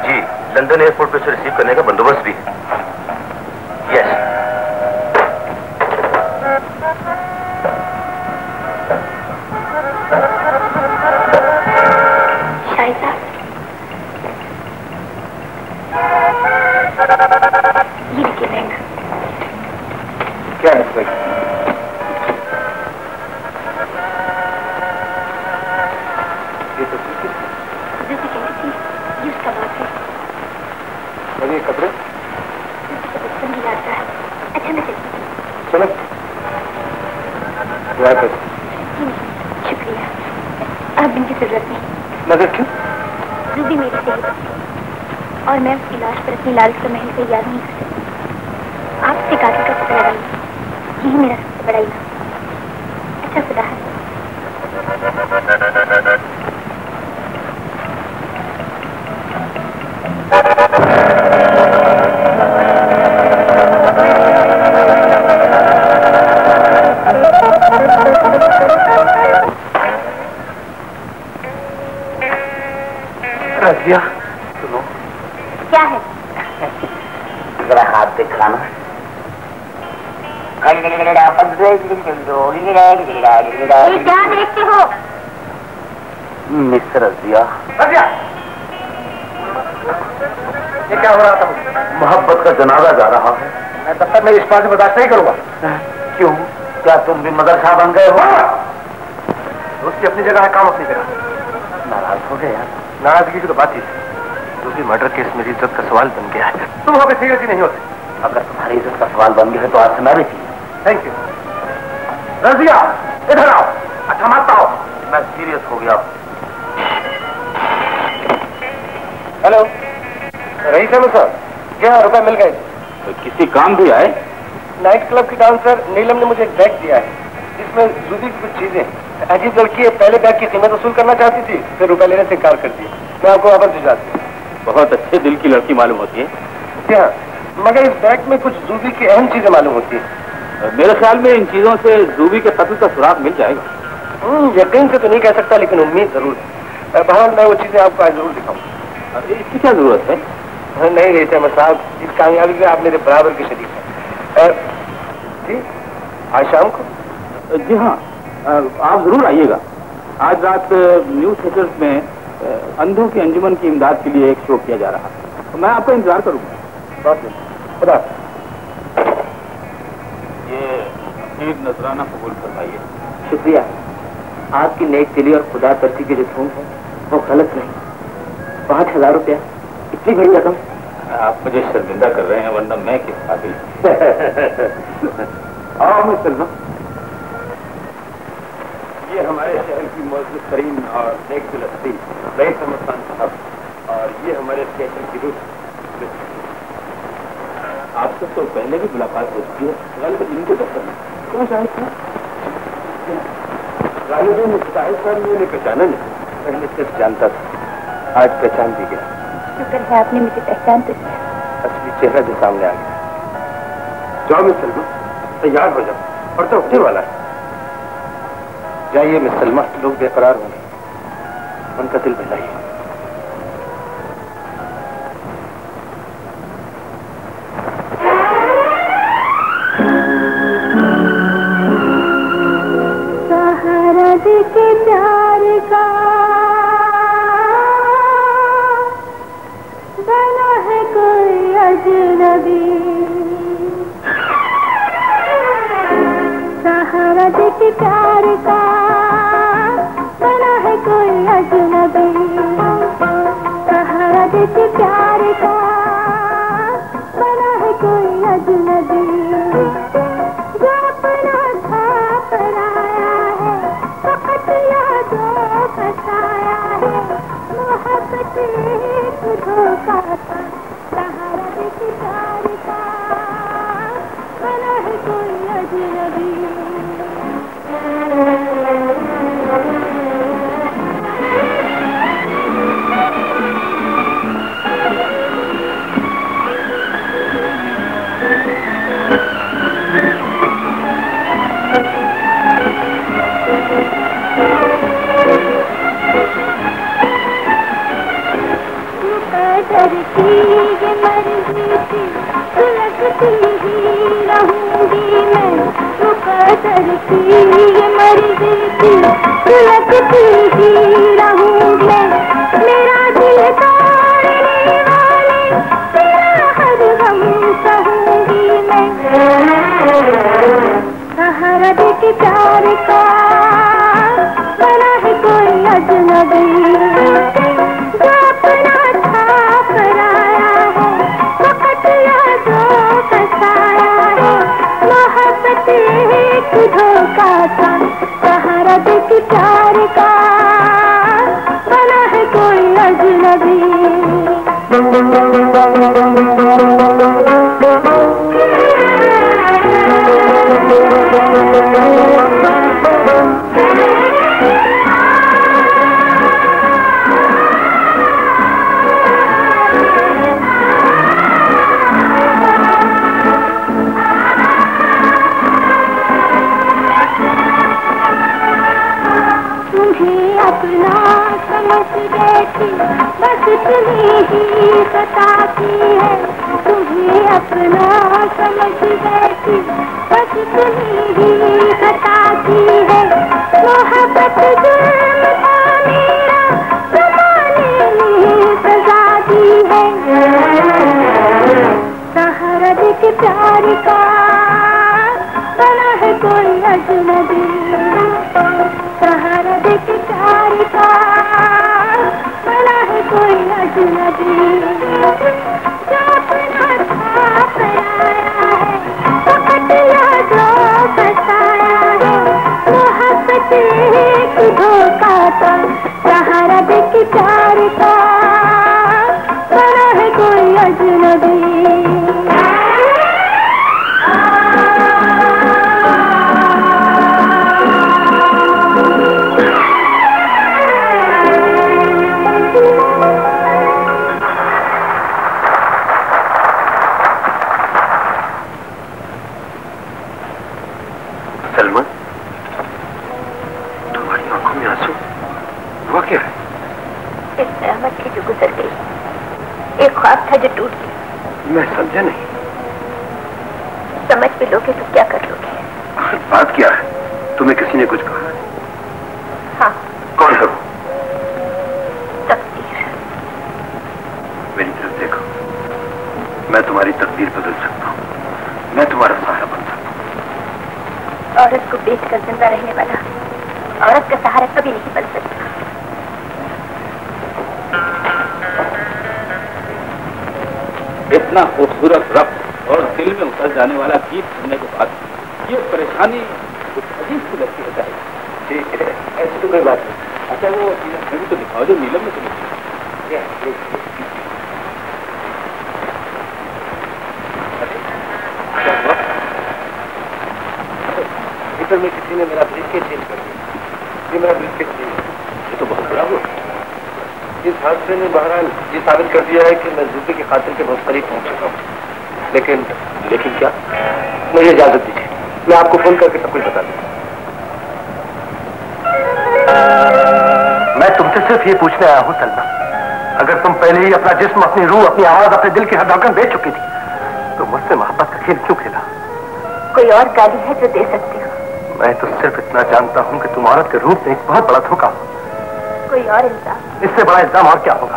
जी लंदन एयरपोर्ट पर उसे रिसीव करने का बंदोबस्त भी है। मैं इस बात बर्दाश्त नहीं करूँगा। क्यों? क्या तुम भी मदरसा बन गए हो? उसकी अपनी जगह है काम अपनी जगह। नाराज़ हो गए यार। नाराज़गी की तो बात ही दूसरी मर्डर केस मेरी इज़्ज़त का सवाल बन गया है। तुम पे सीरियस ही नहीं होते। अगर तुम्हारी इज़्ज़त का सवाल बन गया है तो आज से मैं भी थैंक यू रजिया इधर आओ। अच्छा मत आओ मैं सीरियस हो गया हेलो रही सर। क्या रुपए मिल गए? किसी काम भी आए? नाइट क्लब की डांसर नीलम ने मुझे एक बैग दिया है। जिसमें जूदी की कुछ चीज़ें। अजीब लड़की है पहले बैग की कीमत वसूल करना चाहती थी फिर रुपए लेने से इनकार कर दिया। मैं आपको वापस भिजवाती हूँ बहुत अच्छे दिल की लड़की मालूम होती है। जी हाँ मगर इस बैग में कुछ जूबी की अहम चीज़ें मालूम होती है। मेरे ख्याल में इन चीज़ों से जूबी के कत्ल का सुराग मिल जाएगा। हम्म, यकीन से तो नहीं कह सकता लेकिन उम्मीद ज़रूर बहरहाल मैं वो चीज़ें आपको आज ज़रूर दिखाऊँगा इसकी क्या ज़रूरत है? हाँ, नहीं रही थे साहब इस कामयाबी में आप मेरे बराबर के शरीक हैं। जी आज शाम को? जी हाँ। आप ज़रूर आइएगा। आज रात न्यूज़ थिएटर्स में अंधों की अंजुमन की इमदाद के लिए एक शो किया जा रहा है। तो मैं आपका इंतज़ार करूँगा। बहुत बढ़िया। खुदा। ये एक नजराना कबूल फरमाइए। शुक्रिया। आपकी नेक दिली और खुदा तरसी के जो धूम है वो गलत नहीं। पाँच हज़ार रुपया। इतनी बड़ी रकम? आप मुझे शर्मिंदा कर रहे हैं वरना मैं किस काबिल आओ मैं सलमा ये हमारे शहर की मौजूद तरीन और नेक दिल हस्ती रईस अहमद खान साहब और ये हमारे थिएटर की रूह। आपसे तो पहले भी मुलाकात हो चुकी है। गालिब इनके में। क्यों शाहिद साहब गालिब ने शाहिद साहब मैंने पहचाना नहीं। पहले सिर्फ़ जानता था। आज पहचान भी गया। शुक्र है आपने मुझे पहचान तो लिया असली चेहरा जो सामने आ गया। जाओ मिस सलमा, तैयार हो जाओ और तो उठने वाला है। जाइए मिस सलमा, लोग बेकरार होंगे। उनका दिल बहलाइए। प्यार का बना है कोई अजनबी। सहारा देख प्यार का बना है कोई अजनबी। जो अपना था पराया है, फकत यादों फसाया है। मोहब्बत एक धोखा था प्यार का बना है कोई अजनबी। सुलगती ही रहूँगी मैं। तो कदर की ही मेरा दिल तोड़ने वाले तेरा हर गम सहूँगी मैं सहारा दे के प्यार का बताती है तुम्हें अपना समझ बैठी बस तुम्हें इतना खूबसूरत रक्त और दिल में उतर जाने वाला गीत सुनने के बाद ये परेशानी कुछ अजीब सी लगती है ठीक है ऐसी तो कोई बात नहीं। अच्छा वो मूवी तो दिखाओ जो नीलम में चली क्या हुआ? में किसी ने मेरा ब्रीफकेस चेंज कर दिया। ये मेरा ब्रीफकेस नहीं है। ये तो बहुत बड़ा हुआ इस हादसे ने बहरहाल ये साबित कर दिया है कि मैं के खातिर के बहुत करीब पहुँच चुका हूँ। लेकिन लेकिन क्या? मुझे इजाज़त दीजिए। मैं आपको फ़ोन करके सब कुछ बता दूँ मैं तुमसे सिर्फ़ ये पूछने आया हूँ सलमा। अगर तुम पहले ही अपना जिस्म अपनी रूह अपनी आवाज़ अपने दिल की हर धड़कन दे चुकी थी तो मुझसे मोहब्बत का खेल क्यों खेला? कोई और गाली है जो दे सकती हो? मैं तो सिर्फ़ इतना जानता हूँ कि तुम औरत के रूप में एक बहुत बड़ा धोखा हो। कोई और इल्ज़ाम? इससे बड़ा इल्ज़ाम और क्या होगा?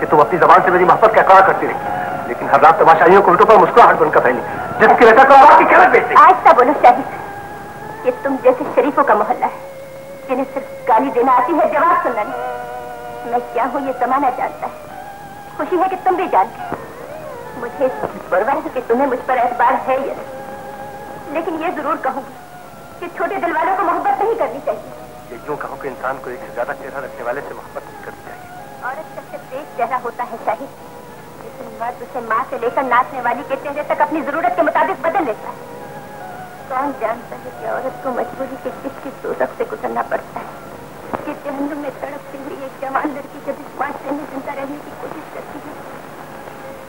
कि तुम अपनी जबान से मेरी मोहब्बत का इकरार करती रही। लेकिन हर रात तमाशाइयों को उल्टों पर मुस्कुराहट बनकर फैली जिसकी वजह को आपकी कीमत बेचती। आज बोलो शाहिद ये तुम जैसे शरीफों का मोहल्ला है जिन्हें सिर्फ़ गाली देना आती है जवाब सुनना नहीं। मैं क्या हूँ ये जमाना जानता है। खुशी है कि तुम भी जानते मुझे है कि तुम्हें मुझ पर एतबार है ये लेकिन ये ज़रूर कहूँगी कि छोटे दिल वालों को मोहब्बत नहीं करनी चाहिए। ये यूँ कहूँ कि इंसान को एक से ज़्यादा चेहरा रखने वाले से मोहब्बत चेहरा होता है शाहिद लेकिन मर्द उसे माँ से लेकर नाचने वाली के चेहरे तक अपनी ज़रूरत के मुताबिक बदल लेता है। कौन जानता है कि औरत को मजबूरी के किस किस दोजख से गुजरना पड़ता है? कि जहनुम में तड़पती हुई एक जवान लड़की जब इस माशरे में ज़िंदा रहने की कोशिश करती है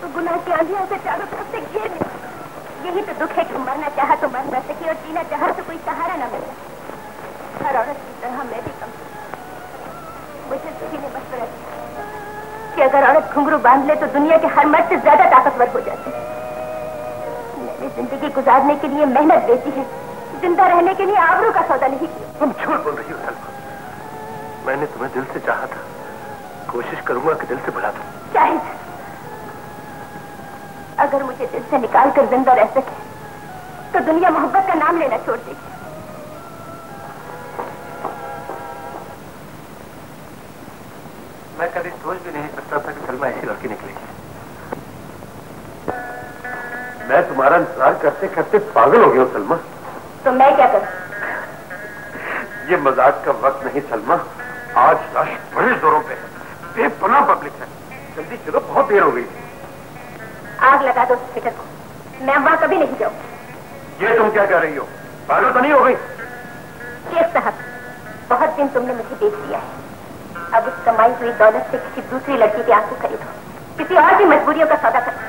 तो गुनाह की आंधियों से चारों तरफ़ से घेर ले यही तो दुख है कि मरना चाहा तो मर न सके और जीना चाहा तो कोई सहारा न मिले। हर औरत की तरह मैं भी कम मुझे किसी ने मशवरा दिया। अगर औरत घुंघरू बाँध ले तो दुनिया के हर मर्द से ज़्यादा ताकतवर हो जाती मैंने ज़िंदगी गुजारने के लिए मेहनत बेची है। ज़िंदा रहने के लिए आबरू का सौदा नहीं किया। तुम झूठ बोल रही हो सलमा मैंने तुम्हें दिल से चाहा था। कोशिश करूँगा कि दिल से भुला दूँ। शाहिद अगर मुझे दिल से निकाल कर ज़िंदा रह सके तो दुनिया मोहब्बत का नाम लेना छोड़ देगी। था ऐसी लड़की निकलेगी मैं तुम्हारा इंतज़ार करते करते पागल हो गया हूँ सलमा। तो मैं क्या करूँ? ये मज़ाक का वक्त नहीं सलमा। आज रश बड़े जोरों पे है। बेपना पब्लिक है। जल्दी चलो बहुत देर हो गई आग लगा दो थिएटर को। मैं वहाँ कभी नहीं जाऊँ। ये तुम क्या कह रही हो? पागल तो नहीं हो गई? शेख साहब बहुत दिन तुमने मुझे देख दिया है। अब उस कमाई हुई दौलत से किसी दूसरी लड़की के आँसू खरीदो। किसी और भी मजबूरियों का सौदा करो।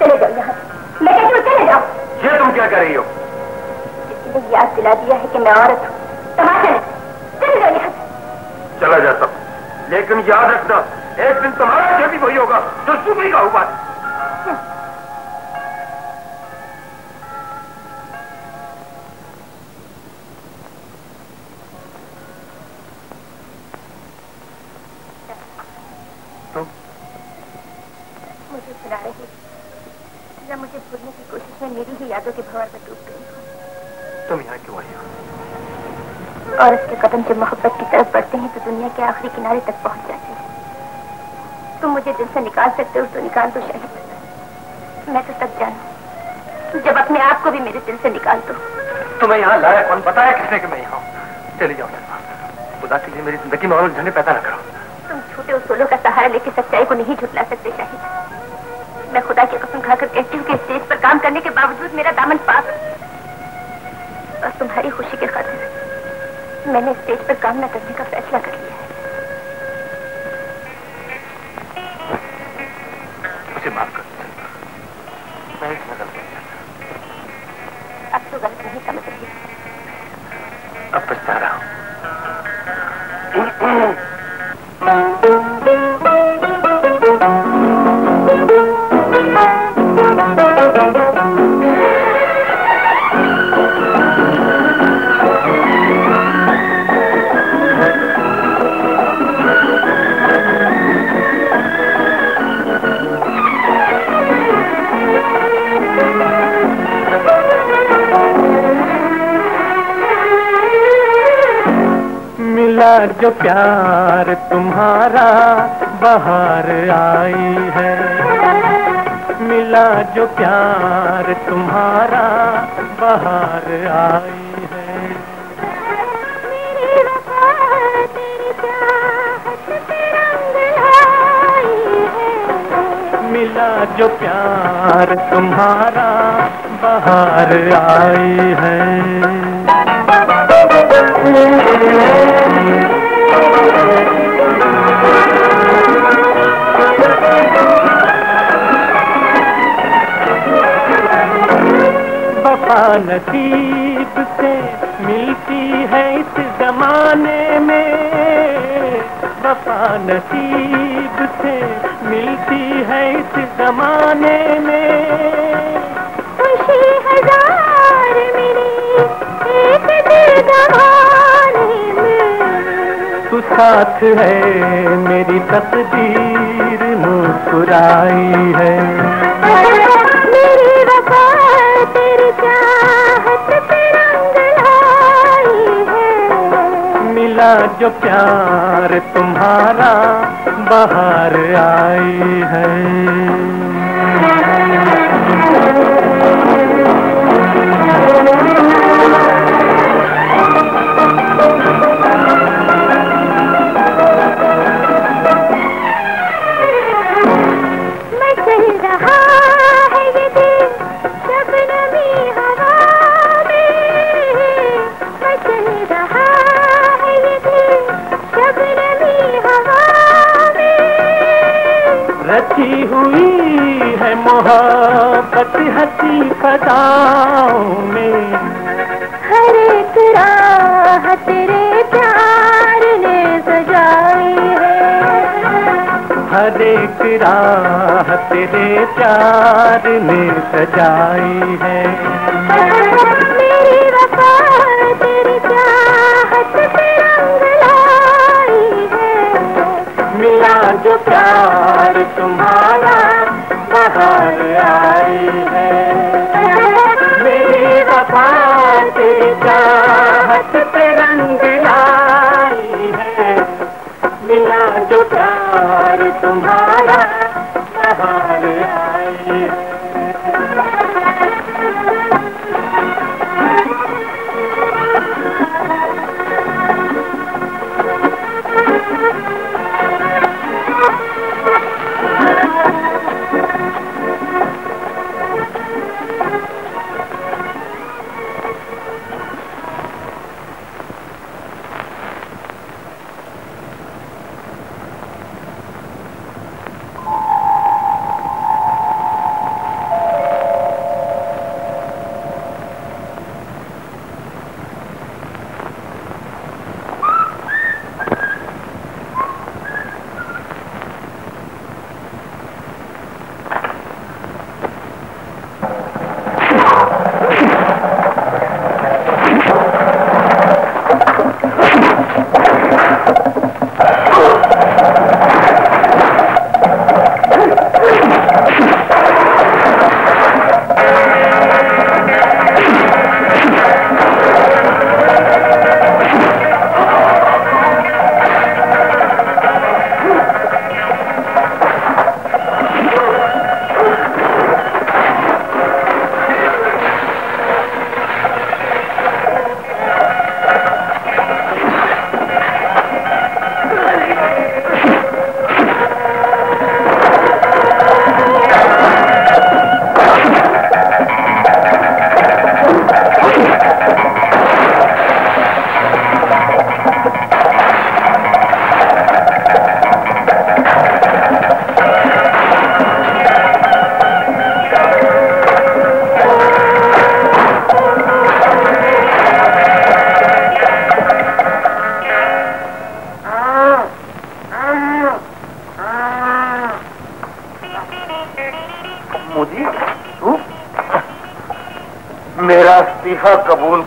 चले जाओ यहाँ मैं कहती हूँ चले जाओ। ये तुम क्या कर रही हो? किसी ने याद दिला दिया है कि मैं औरत हूँ। तमाशा नहीं चले जाओ यहाँ चला जाता हूँ। लेकिन याद रखना एक दिन तुम्हारा भी वही होगा जो सुबह का हुआ। के आखिरी किनारे तक पहुँच जाते हैं। तुम मुझे दिल से निकाल सकते हो तो निकाल दो शाहिद। मैं तो तब जानू जब अपने आप को भी मेरे दिल से निकाल दो। तुम्हें यहाँ लाया कौन बताया किसने कि मैं यहाँ हूँ? चली जाओ खुदा के लिए मेरी ज़िंदगी में और झंडे पैदा न करो। तुम छोटे उसूलों का सहारा लेके सच्चाई को नहीं झुटला सकते शाहिद मैं खुदा की कसम खाकर कहती हूँ कि स्टेज पर काम करने के बावजूद मेरा दामन पाक। और तुम्हारी खुशी के खातिर मैंने स्टेज पर काम न करने का फैसला कर लिया है। मुझे माफ़ जो प्यार तुम्हारा बाहर आई है। मिला जो प्यार तुम्हारा बाहर आई है। मेरी वफा तेरी चाहत पे रंग लाई है। मिला जो प्यार तुम्हारा बाहर आई है। नसीब से मिलती है इस जमाने में। वफा नसीब से मिलती है इस जमाने में। खुशी हज़ार मेरी एक में तू साथ है मेरी तकदीर मुस्कुराई है। मिला जो प्यार तुम्हारा बाहर आई है। मोहब्बत हसी फदाओं में। हर एक राह तेरे प्यार ने सजाई है। हर एक राह तेरे प्यार ने सजाई है। मेरी वफा तेरी चाहत पे रंग लाई है। मिला जो प्यार तुम्हारा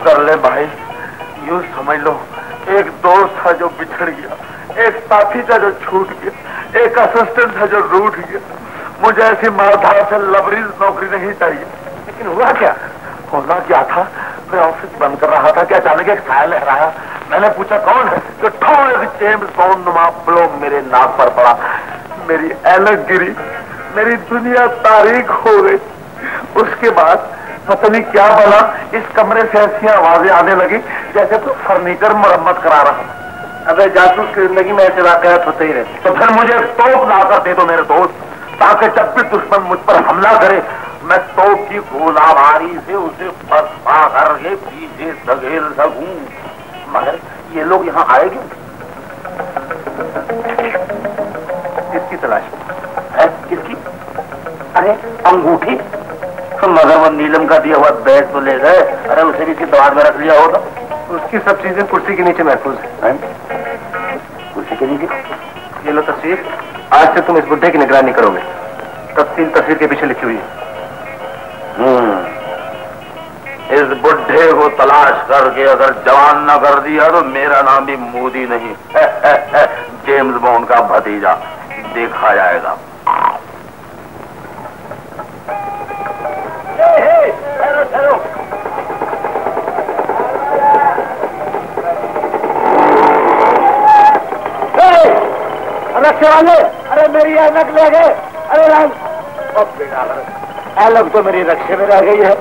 कर ले भाई। यूँ समझ लो, एक दोस्त था जो बिछड़ गया, एक साथी था जो छूट गया, एक असिस्टेंट था जो रूठ गया। मुझे ऐसी मारधार से लबरीज नौकरी नहीं चाहिए। लेकिन हुआ क्या? होना क्या था? मैं ऑफ़िस बंद कर रहा था कि अचानक एक साया लहराया मैंने पूछा, कौन है? तो ठोड़ जेम्स बॉन्ड नुमा ब्लो मेरे नाक पर पड़ा। मेरी ऐनक गिरी। मेरी दुनिया तारीख हो गई। उसके बाद पता नहीं क्या बना। इस कमरे से ऐसी आवाज़ें आने लगी जैसे तो फर्नीचर मरम्मत करा रहा अबे जासूस की ज़िंदगी में ऐसे वाकयात होते ही रहते तो फिर मुझे तोप लाकर दे दो मेरे दोस्त, ताकि जब भी दुश्मन मुझ पर हमला करे, मैं तोप की गोलाबारी से उसे फंसा करके पीछे धकेल सकूँ। मगर ये लोग यहाँ आए क्यों? किसकी तलाश? है? किसकी? अरे, अंगूठी? मगर वो नीलम का दिया हुआ बैग तो ले गए। अरे उसे भी इसकी दवार में रख लिया होगा उसकी सब चीज़ें कुर्सी के नीचे महफूज है। कुर्सी के नीचे? ये लो तस्वीर। आज से तुम इस बुढ़े की निगरानी करोगे। तफसील तस्वीर के पीछे लिखी हुई है। इस बुढ़े को तलाश करके अगर जवान ना कर दिया तो मेरा नाम भी मोदी नहीं। जेम्स बॉन्ड का भतीजा देखा जाएगा। रिक्शे वाले अरे मेरी ऐनक ले गए। अरे राम। ऐनक तो मेरी रक्षे में रह गई है।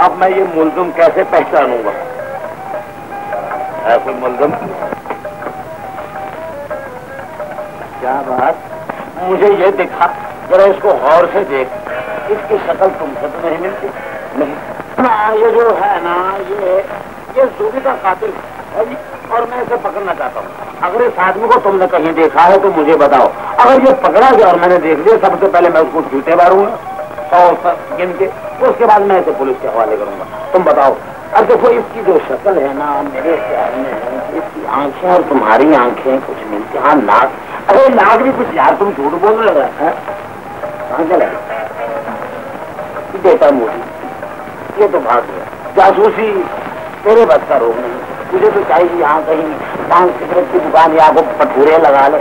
अब मैं ये मुलजुम कैसे पहचानूँगा? ऐसे मुलजुम? क्या बात? मुझे ये दिखा। जरा इसको गौर से देख। इसकी शक्ल तुमसे तो नहीं मिलती। नहीं। हाँ, ये जो है ना ये ये जूबी का कातिल है। और मैं इसे पकड़ना चाहता हूँ। अगर इस आदमी को तुमने कहीं देखा है तो मुझे बताओ। अगर ये पकड़ा गया और मैंने देख लिया, सबसे पहले मैं उसको जूते मारूँगा, सौ गिन के, उसके बाद मैं इसे पुलिस के हवाले करूँगा। तुम बताओ, अब देखो, इसकी जो शक्ल है ना, मेरे ख्याल में इसकी आँखें और तुम्हारी आँखें कुछ मिलती हाँ नाक, अरे नाक भी कुछ यार, तुम झूठ बोल रहे हो देता मुझे ये तो भाग गया। जासूसी, तेरे बस का रोग नहीं मुझे तो चाहिए यहाँ कहीं पान सिगरेट की दुकान या वो भटूरे लगा ले।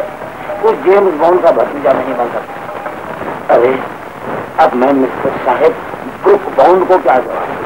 कुछ जेम्स बॉन्ड का भतीजा नहीं बन सकता? अरे, अब मैं मिस्टर साहेब, ग्रुप बॉन्ड को क्या जवाब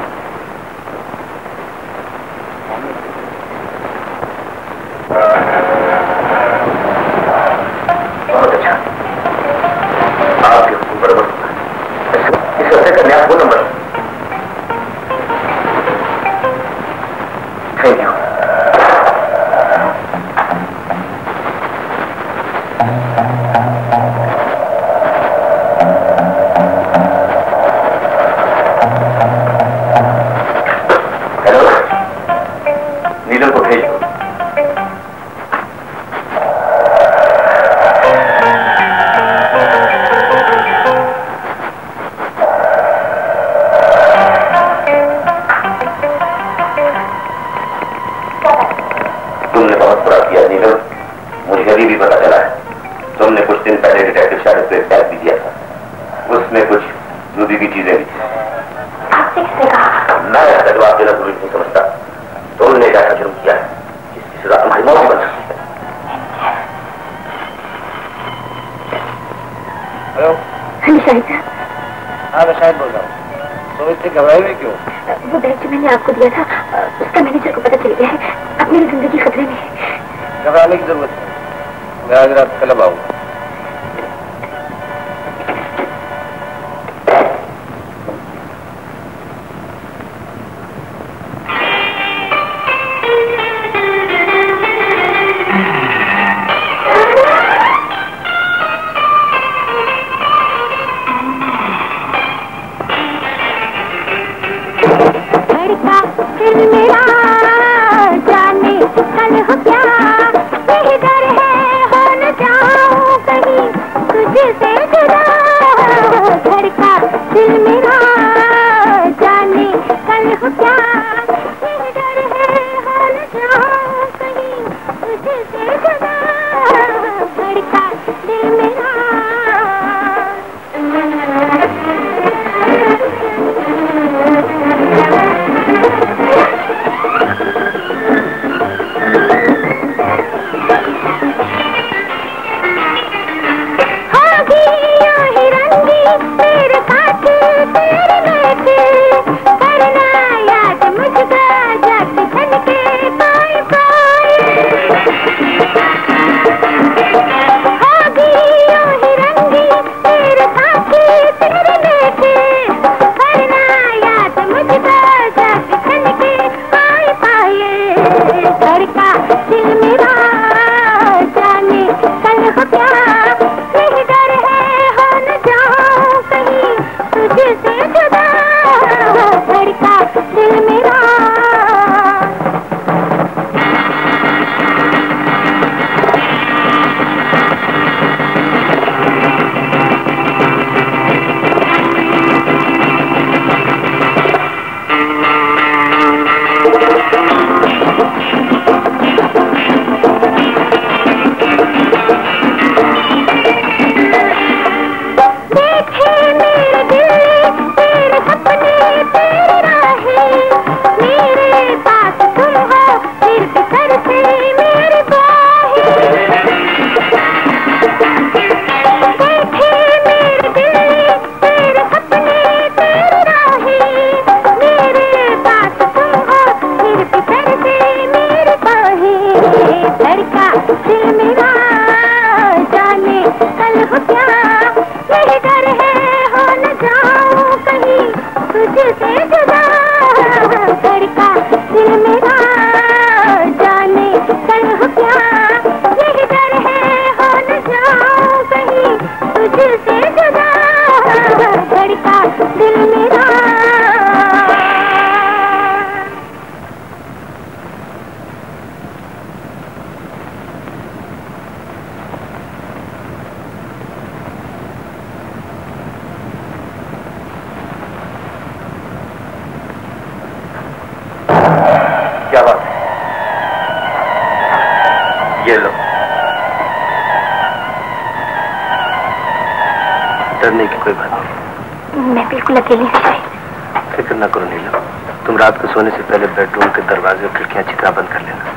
सोने से पहले बेडरूम के दरवाजे और खिड़कियाँ अच्छी तरह बंद कर लेना।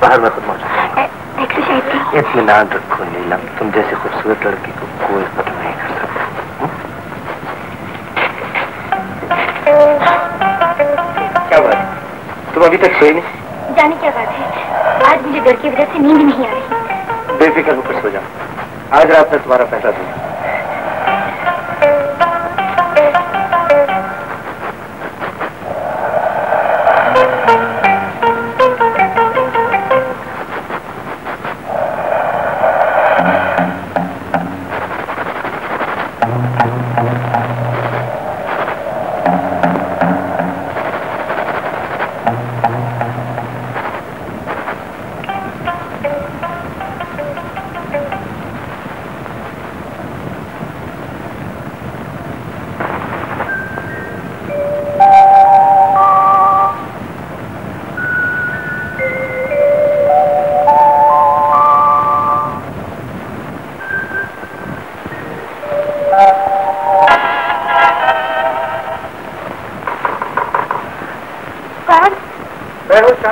बाहर मैं खुद मौजूद हूँ। एक्सरसाइज रखो नीलम तुम जैसे खूबसूरत लड़की को कोई कत्ल नहीं कर सकता? क्या बात तुम अभी तक सोई नहीं? जाने क्या बात है? आज मुझे डर की वजह से नींद नहीं आ रही। बेफिक्र होकर सो जाओ। आज रात में तुम्हारा पहला दिन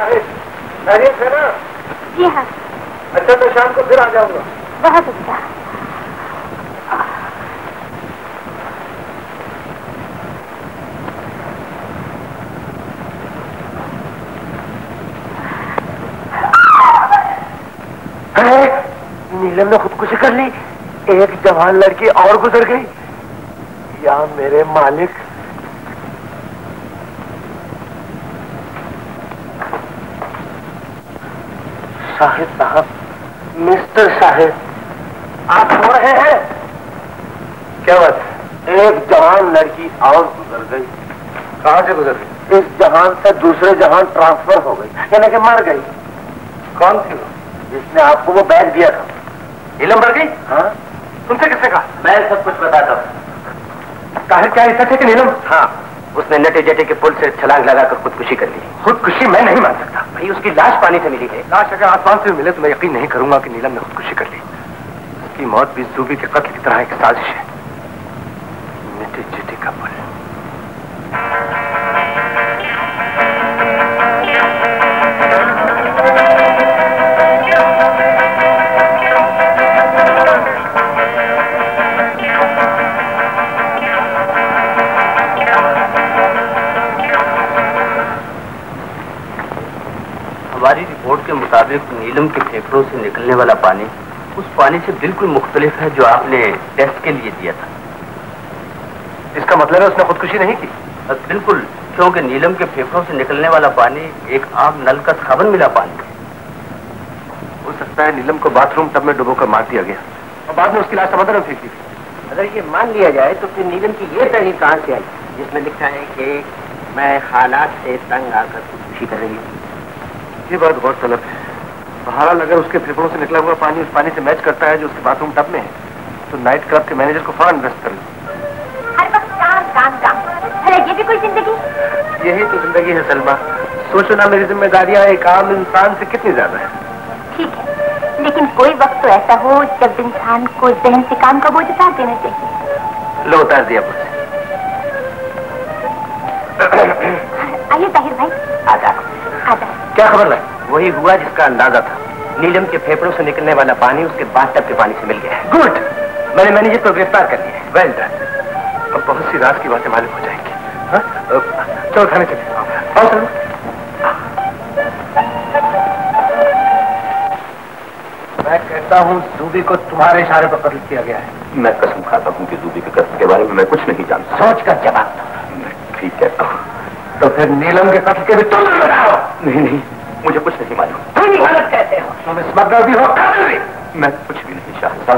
हूँ खैरियत है ना? जी हाँ। अच्छा मैं शाम को फिर आ जाऊँगा। बहुत अच्छा। नीलम ने खुदकुशी कर ली। एक जवान लड़की और गुजर गई। या मेरे मालिक साहिब साहब मिस्टर साहिब आप हो रहे हैं? क्या बात है? एक जवान लड़की और गुजर गई। कहाँ से गुजर गई? इस जहान से दूसरे जहान ट्रांसफ़र हो गई। यानी कि मर गई। कौन थी वो? जिसने आपको वो बैग दिया था। नीलम मर गई? हाँ। तुमसे किसने कहा? मैं सब कुछ बताता हूँ। ताहिर क्या ऐसा थे कि नीलम? हाँ उसने नटे जटे के पुल से छलांग लगाकर खुदकुशी कर ली। खुदकुशी मैं नहीं मान भाई उसकी लाश पानी से मिली है। लाश अगर आसमान से मिले तो मैं यकीन नहीं करूँगा कि नीलम ने खुदकुशी कर ली। उसकी मौत भी जूबी के कत्ल की तरह एक साजिश है। निकलने वाला पानी उस पानी से बिल्कुल मुख्तलिफ़ है जो आपने टेस्ट के लिए दिया था। इसका मतलब है उसने खुदकुशी नहीं की? बिल्कुल क्योंकि नीलम के फेफड़ों से निकलने वाला पानी एक आम नल का साबन मिला पानी हो सकता है नीलम को बाथरूम टब में डुबोकर मार दिया गया। और बाद में उसकी लाश समुद्र में फेंक दी थी। अगर ये मान लिया जाए तो फिर नीलम की ये तहरीर कहाँ से आई? जिसमें लिखा है कि मैं हालात से तंग आकर खुदकुशी कर रही हूँ। ये बात गौरतलब है। बहरहाल अगर उसके फेफड़ों से निकला हुआ पानी उस पानी से मैच करता है जो उसके बाथरूम टब में है तो नाइट क्लब के मैनेजर को फ़ौरन अरेस्ट कर लो। हर वक्त काम काम काम। अरे ये भी कोई ज़िंदगी? यही तो ज़िंदगी है सलमा। सोचो ना मेरी जिम्मेदारियाँ एक आम इंसान से कितनी ज़्यादा है। ठीक है लेकिन कोई वक्त तो ऐसा हो जब इंसान को जहन से काम का बोझ उतार देना चाहिए। लो उतार दिया मुझसे आइए ताहिर भाई। आजा आजा क्या खबर है? वही हुआ जिसका अंदाज़ा था। नीलम के फेफड़ों से निकलने वाला पानी उसके बाथटब के पानी से मिल गया। है गुड। मैंने मैनेजर को गिरफ़्तार कर लिया। है वेल डन। अब बहुत सी रात की बातें मालूम हो जाएँगी। हाँ? चलो थाने चले। आओ चलो मैं कहता हूँ जूबी को तुम्हारे इशारे पर कत्ल किया गया है। मैं कसम खाता हूँ कि जूबी के कत्ल के बारे में मैं कुछ नहीं जानता। सोच कर जवाब दो। मैं ठीक कहता हूँ। तो फिर नीलम के कत्ल के भी तुम बताओ नहीं नहीं। मुझे कुछ नहीं मालूम। तुम गलत कहते हो। तुम स्मगलर भी हो भी। मैं कुछ भी नहीं चाहता।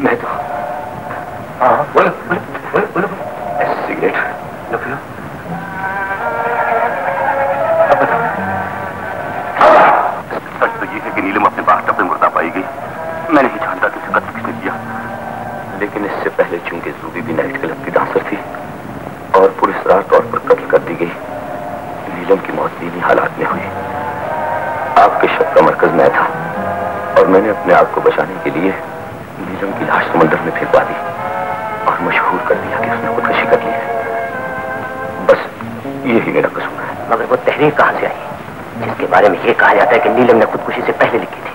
मैं तो हाँ बोलो सिगरेट। सच तो ये है कि नीलम अपने बाथटब में मुर्दा पाई गई मैं नहीं जानता कि उसे कत्ल किसने किया। लेकिन इससे पहले चूँकि जूबी भी नाइट क्लब की डांसर थी, और पुरस्कार तौर पर कत्ल कर दी गई। नीलम की मौत भी इन्हीं हालात में हुई। आपके शक का मरकज मैं था और मैंने अपने आप को बचाने के लिए नीलम की लाश समंदर में फेंकवा दी और मशहूर कर दिया कि उसने खुदकशी कर ली है। बस यही मेरा कसूर है। मगर वो तहरीर कहाँ से आई? जिसके बारे में ये कहा जाता है कि नीलम ने खुदकुशी से पहले लिखी थी।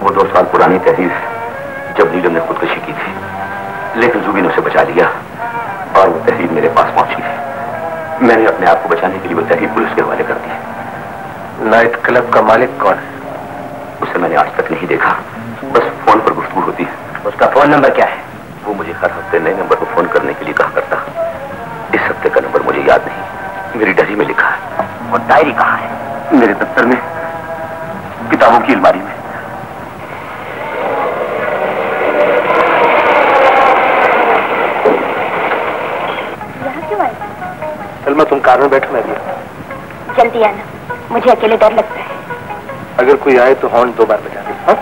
वो दो साल पुरानी तहरीर जब नीलम ने खुदकशी की थी। लेकिन जुबी ने उसे बचा लिया और वो तहरीर मेरे पास पहुँची है। मैंने अपने आप को बचाने के लिए वो तहरीर पुलिस के हवाले कर दी नाइट क्लब का मालिक कौन है? उसे मैंने आज तक नहीं देखा। बस फ़ोन पर गुफ्तगू होती है। उसका फ़ोन नंबर क्या है? वो मुझे हर हफ़्ते नए नंबर पर फ़ोन करने के लिए कहा करता। इस हफ़्ते का नंबर मुझे याद नहीं। मेरी डायरी में लिखा है। और डायरी कहाँ है? मेरे दफ्तर में। किताबों की अलमारी में यहाँ क्यों आए सलमा तुम कार में बैठो मैं भी जल्दी आना। मुझे अकेले डर लगता है। अगर कोई आए तो हॉर्न दो बार बजा दे हाँ?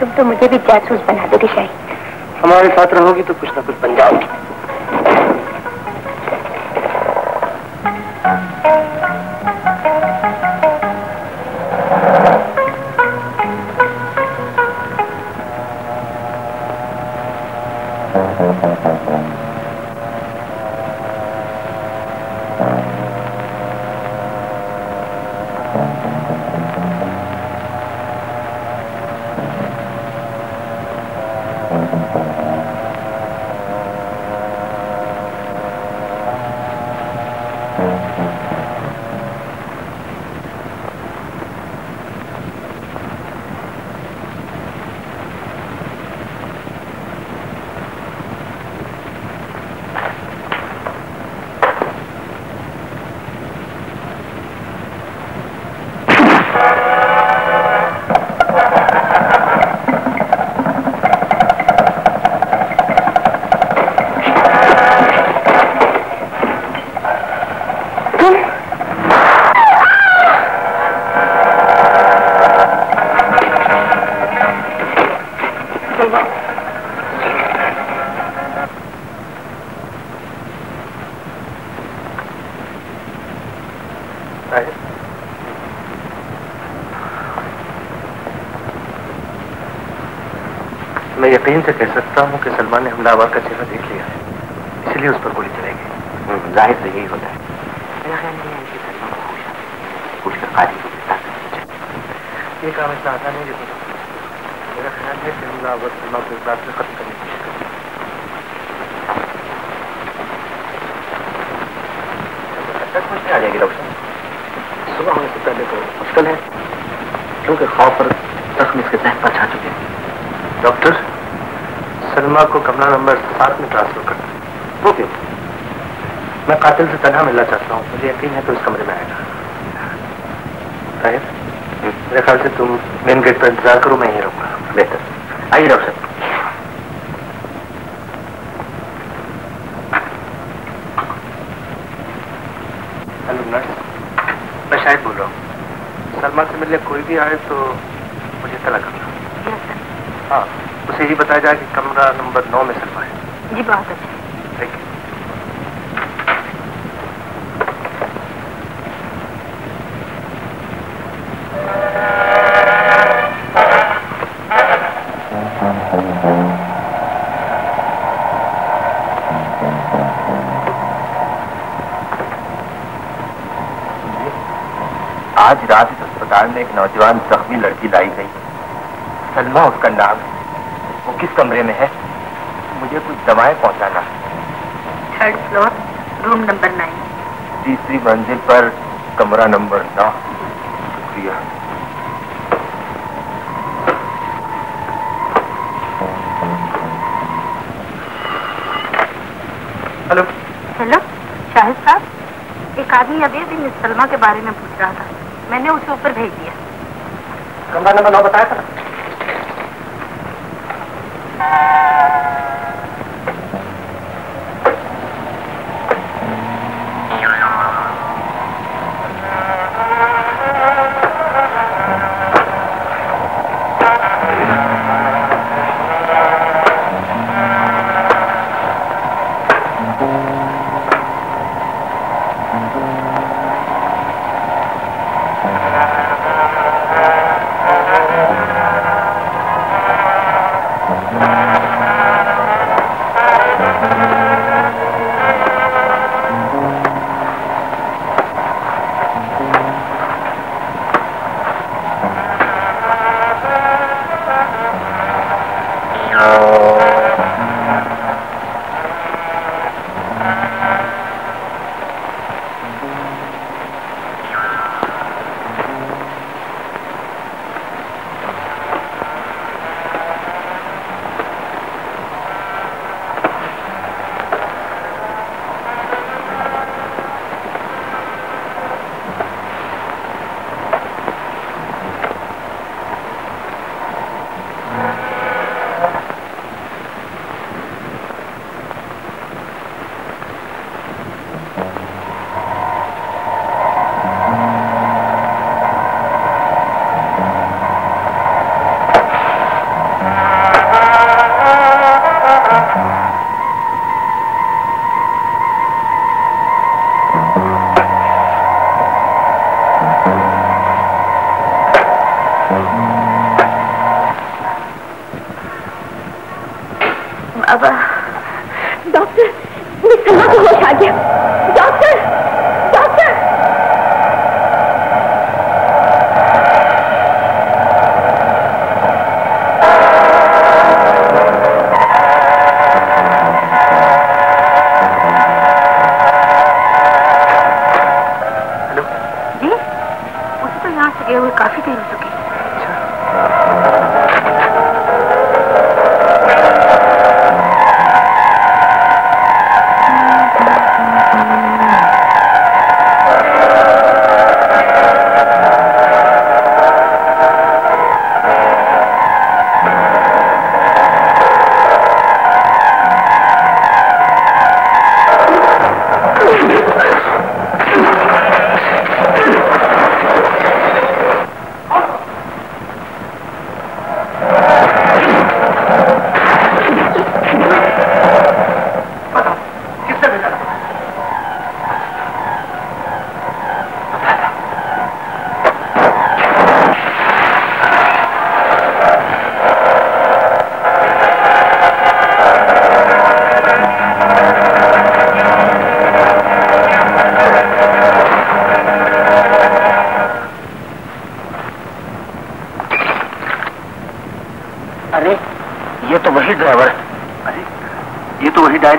तुम तो मुझे भी जासूस बना दोगे हमारे साथ रहोगी तो कुछ ना कुछ बन जाओगी। यकीन से कह सकता हूँ कि सलमान ने हमलावर का चेहरा देख लिया है। इसलिए उस पर गोली चलेगी ज़ाहिर से यही होता है। मेरा ख्याल नहीं है कि सलमा को होश आ गई। कुछ कर काजी को गिरफ़्तार ये काम इतना आसान नहीं हो मेरा ख्याल है कि हमलावर सलमा को इस बात से खत्म करने की कोशिश करें तक कुछ नहीं आ जाएगी डॉक्टर सुबह होने से पहले तो मुश्किल है क्योंकि खौफ और जख्म इसके जहन पर छा चुके हैं। डॉक्टर? सलमा को कमरा नंबर सात में ट्रांसफ़र कर दें। ओके मैं कातिल से तनहा मिलना चाहता हूँ। मुझे यकीन है तो इस कमरे में आएगा। मेरे ख्याल से तुम मेन गेट पर इंतज़ार करो मैं यहीं रहूँगा। बेहतर। आइए डॉक्टर साहब। Hello nurse. मैं शायद बोल रहा हूँ। सलमा से मिलने कोई भी आए तो मुझे तला करना। हाँ उसे ये बताया जाए आज रात इस अस्पताल में एक नौजवान जख्मी लड़की लाई गई। सलमा उसका नाम है। वो किस कमरे में है? मुझे कुछ दवाएँ पहुंचाना है। Third floor room number nine. तीसरी मंजिल पर कमरा नंबर नौ। शुक्रिया। हेलो। हेलो शाहिद साहब। एक आदमी अभी अभी मिस सलमा के बारे में पूछ रहा था। मैंने उसे ऊपर भेज दिया। कमरा नंबर नौ बताया था ना?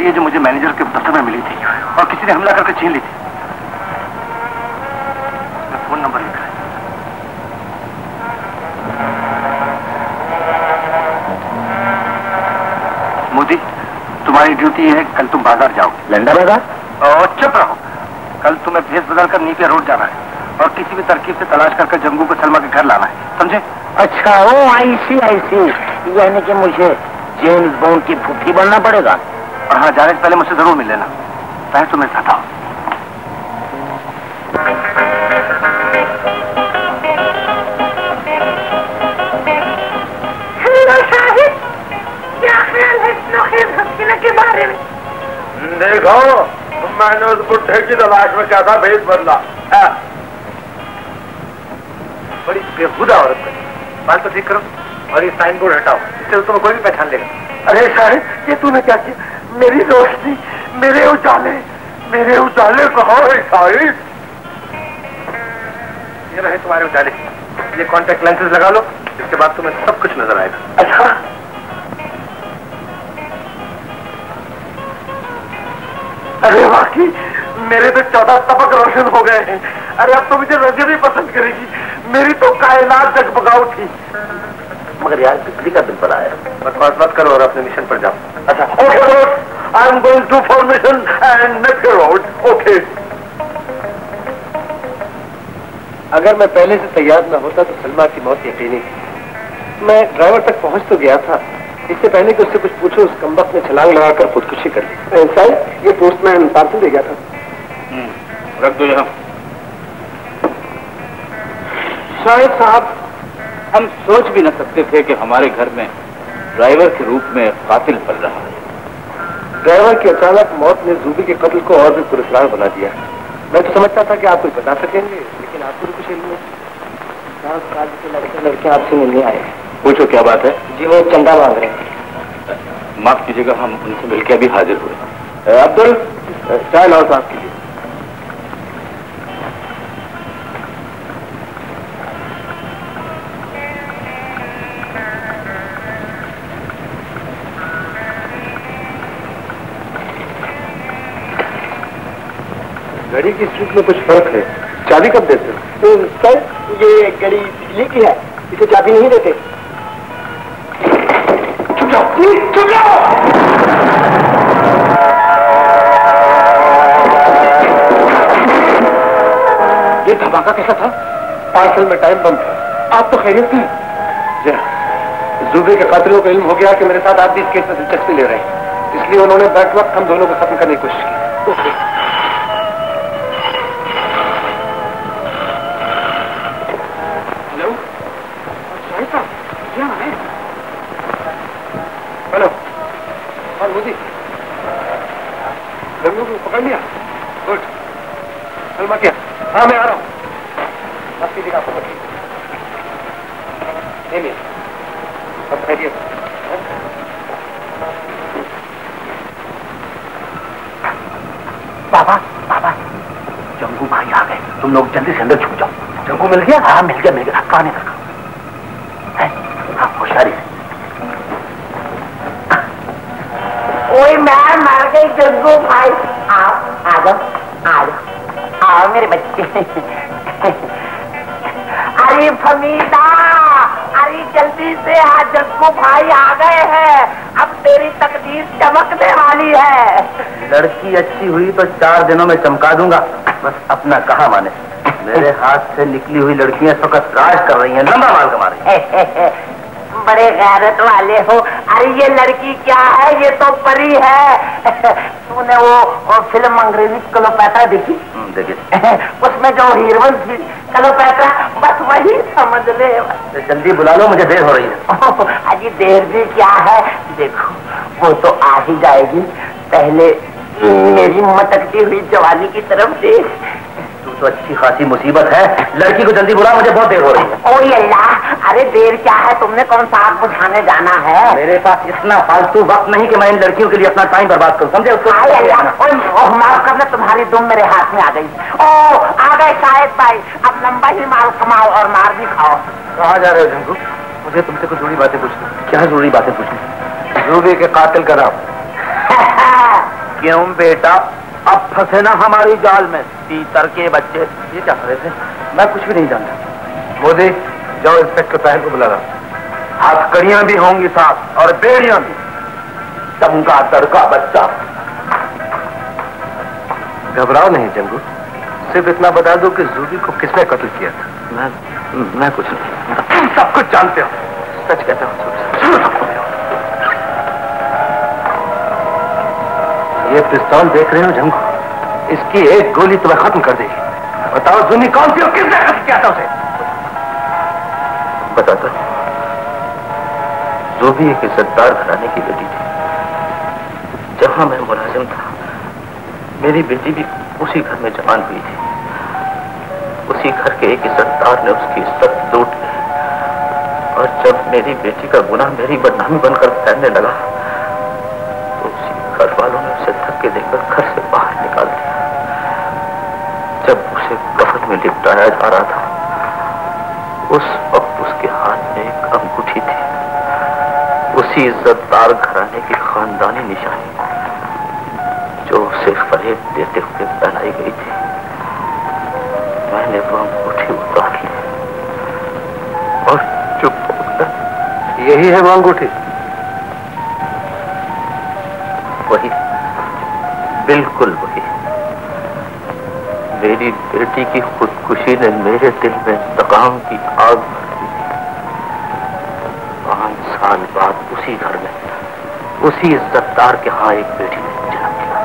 है जो मुझे मैनेजर के दफ्तर में मिली थी और किसी ने हमला करके छीन ली थी। इसमें फ़ोन नंबर लिखा है। मोदी तुम्हारी ड्यूटी है कल तुम बाज़ार जाओ। लंडा बाज़ार? और चुप रहो। कल तुम्हें भेस बदल कर नीचे रोड जाना है और किसी भी तरकीब से तलाश करके जंगू को सलमा के घर लाना है समझे? अच्छा ओ आई सी आई सी यानी कि मुझे जेम्स बॉन्ड की फुफी बनना पड़ेगा? और हाँ जाने से पहले मुझसे ज़रूर मिल लेना। चाहे तुम्हें साथ आओ। हेलो साहिब क्या ख्याल है इस नौखे हसीना के बारे में? देखो मैंने उस बुढ़े की तलाश में क्या था भेज बदला। हाँ। बड़ी बेहुदा औरत है बाल तो ठीक करो और ये साइन बोर्ड हटाओ इससे तो तुम्हें कोई भी पहचान लेगा। अरे साहिब ये तूने क्या किया? मेरी रोशनी मेरे उजाले मेरे उजाले कहाँ है साहिब ये रहे तुम्हारे उजाले। ये कॉन्टेक्ट लेंसेज लगा लो इसके बाद तुम्हें सब कुछ नज़र आएगा। अच्छा। अरे बाकी मेरे तो चौदह तबक रोशन हो गए हैं। अरे अब तो मुझे रजब ही पसंद करेगी। मेरी तो कायनात जगबगा उठी। मगर यार बिजली का बिल बड़ा है। बकवास मत करो और अपने मिशन पर जाओ। अच्छा am going to formation and next road okay अगर मैं पहले से तैयार न होता तो सलमा की मौत यकीनी। थी मैं ड्राइवर तक पहुँच तो गया था। इससे पहले कि उससे कुछ पूछो उस कम्बक ने छलांग लगाकर खुदकुशी कर ली। साहब ये पोस्टमैन पार्सल दे गया था। रख दो यहाँ। शायद साहब हम सोच भी न सकते थे कि हमारे घर में ड्राइवर के रूप में कातिल पल रहा है। ड्राइवर की अचानक मौत ने जूबी के कत्ल को और भी पुरस्कार बना दिया। मैं तो समझता था कि आप कुछ बता सकेंगे लेकिन आपको भी कुछ इल्म है लड़के लड़के आपसे मिलने आए। पूछो क्या बात है? जी वो चंदा मांग रहे हैं। माफ़ कीजिएगा हम उनसे मिलकर अभी हाजिर हुए। अब्दुल चाय लाओ साहब के लिए। घड़ी की स्विच में कुछ फ़र्क है? चाबी कब देते हो? सर ये घड़ी बिजली की है। इसे चाबी नहीं देते। चुप जाओ। चुप जाओ। ये धमाका कैसा था? पार्सल में टाइम बम था। आप तो खैरियत थे। जूबे के कातिलों को इल्म हो गया कि मेरे साथ आप भी इस केस में दिलचस्पी ले रहे हैं। इसलिए उन्होंने बैक वक्त हम दोनों को खत्म करने की कोशिश की हेलो हेलो रंगू को पकड़ लिया। गुड। मत हाँ मैं आ रहा हूँ। आपको सब खैरियत बाबा बाबा। जंगू भाई आ गए। तुम लोग जल्दी से अंदर छुप जाओ। जंगू मिल गया? हाँ मिल गया मिल गया। है? हाँ? होशियारी से ओए मैं मर गई जंगू भाई। आओ आ जाओ आ जाओ आओ मेरे बच्चे। अरे फमीदा अरे जल्दी से आ जग्गू भाई आ गए हैं। अब तेरी तकदीर चमकने वाली है। लड़की अच्छी हुई तो चार दिनों में चमका दूँगा। बस अपना कहा माने? मेरे हाथ से निकली हुई लड़कियाँ इस वक्त राज कर रही हैं लंबा माल कमा रही हैं। बड़े गैरत वाले हो। अरे ये लड़की क्या है? ये तो परी है। तूने वो, वो फ़िल्म अंग्रेज़ी क्लोपैट्रा देखी? हम्म, उसमें जो हीरोइन थी क्लोपैट्रा बस वही समझ ले। जल्दी बुला लो मुझे देर हो रही है। अजी देर भी क्या है? देखो वो तो आ ही जाएगी। पहले मेरी मटकती हुई जवानी की तरफ़ देख। तू तो अच्छी खासी मुसीबत है। लड़की को जल्दी बुला मुझे बहुत देर हो रही है। ओ अल्लाह अरे देर क्या है? तुमने कौन सा आग बुझाने जाना है? मेरे पास इतना फालतू वक्त नहीं कि मैं इन लड़कियों के लिए अपना टाइम बर्बाद करूँ समझे? उसको ओए, माफ़ करना तुम्हारी दुम मेरे हाथ में आ गई। ओ आ गए शायद भाई अब लंबा ही माल कमाओ और मार भी खाओ। कहाँ जा रहे हो जंगू मुझे तुमसे कुछ ज़रूरी बातें पूछनी क्या ज़रूरी बातें पूछनी ज़रूरी के कातिल का नाम। क्यों बेटा? अब फंसे ना हमारी जाल में। तीतर के बच्चे ये क्या कर रहे थे? मैं कुछ भी नहीं जानता। मोदी जाओ इंस्पेक्टर ताहिर को बुला रहा हथकड़ियाँ भी होंगी साथ और बेड़ियाँ भी। चमका तड़का बच्चा। घबराओ नहीं जंगू। सिर्फ़ इतना बता दो कि जूबी को किसने कत्ल किया था? मैं मैं कुछ नहीं तुम सब कुछ जानते हो। सच कहता हो ये पिस्तौल देख रहे हो जंगू इसकी एक गोली तुम्हें खत्म कर देगी। बताओ जूनी कौन सी हो किसने कत्ल किया था उसे? बताता जो भी एक इज्जतदार घराने की बेटी थी, जहाँ मैं मुलाजिम था, मेरी बेटी भी उसी घर में जवान हुई थी। उसी घर के एक इज्जतदार ने उसकी इज़्ज़त लूट ली। और जब मेरी बेटी का गुनाह मेरी बदनामी बनकर फैलने लगा धक्के देकर घर से बाहर निकाल दिया। जब उसे कफन में लिपटाया जा रहा था उस वक्त उसके हाथ में एक अंगूठी थी। उसी इज्जतदार घराने की खानदानी निशानी जो उसे फरेब देते हुए पहनाई गई थी। मैंने वो अंगूठी उतार ली। और चुप यही है वो अंगूठी। वही बिल्कुल वही। मेरी बेटी की खुदकुशी ने मेरे दिल में तकाम की आग भर दी। पाँच साल बाद उसी घर में, उसी इज्जतदार के यहाँ एक बेटी ने जन्म लिया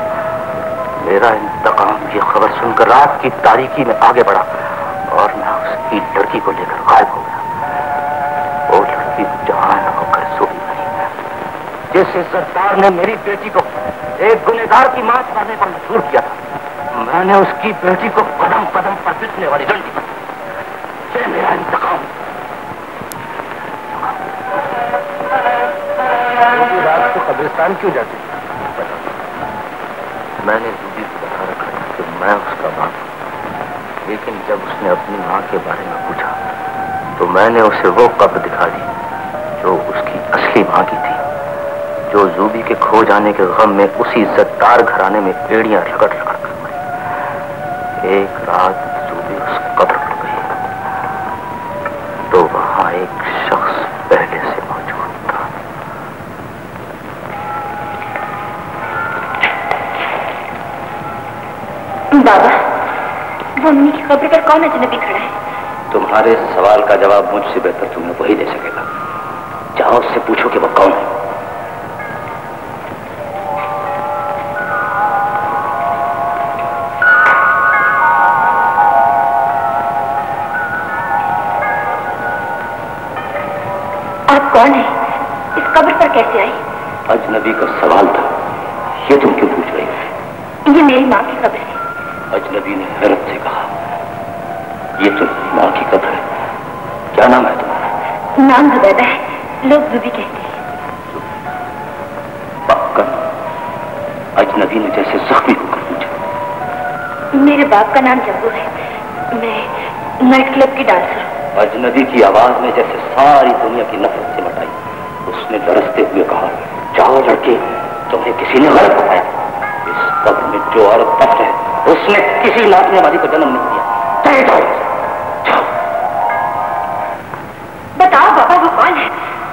मेरा इंतकाम ये खबर सुनकर रात की तारीकी में आगे बढ़ा और मैं उसकी लड़की को लेकर गायब हो गया। वो लड़की नहीं जिस इज्जतदार ने मेरी बेटी को एक गुनेगार की माँ मारने पर मजबूर किया था मैंने उसकी बेटी को कदम कदम पर पिटने वाली डंडी। ये मेरा इंतकाम। रूबी रात को कब्रिस्तान क्यों जाती? मैंने दूधी को बता रखा था कि मैं उसका बाप लेकिन जब उसने अपनी माँ के बारे में पूछा तो मैंने उसे वो कब्र दिखा दी जो उसकी असली माँ की जो जूबी के खो जाने के गम में उसी इज्जतदार घराने में एड़ियाँ रगड़ रगड़ कर मरी। एक रात जूबी उस कब्र पर गई। तो वहाँ एक शख्स पहले से मौजूद था। बाबा वो अम्मी की खबर पर कौन अजनबी खड़ा है? तुम्हारे सवाल का जवाब मुझसे बेहतर तुम्हें वही दे सकेगा। जाओ उससे पूछो कि वो कौन है। कौन है? इस कब्र पर कैसे आई? अजनबी का सवाल था। ये तुम क्यों पूछ रही हो? ये मेरी माँ की कब्र है। अजनबी ने हैरत से कहा ये तो माँ की कब्र है। क्या नाम है तुम्हारा? नाम जुबैदा है। लोग जुबी कहते हैं। अजनबी ने जैसे जख्मी होकर पूछा मेरे बाप का नाम जब्बू है। मैं नाइट क्लब की डांसर हूँ। अजनबी की आवाज़ में जैसे सारी दुनिया की नफरत उसने दरसते हुए कहा जाओ लड़के तुम्हें किसी ने गलत बताया। इस कब्र में जो औरत तफ्त है उसने किसी नाचने वाली को जन्म नहीं दिया। चले जाओ जाओ। बताओ बाबा वो कौन है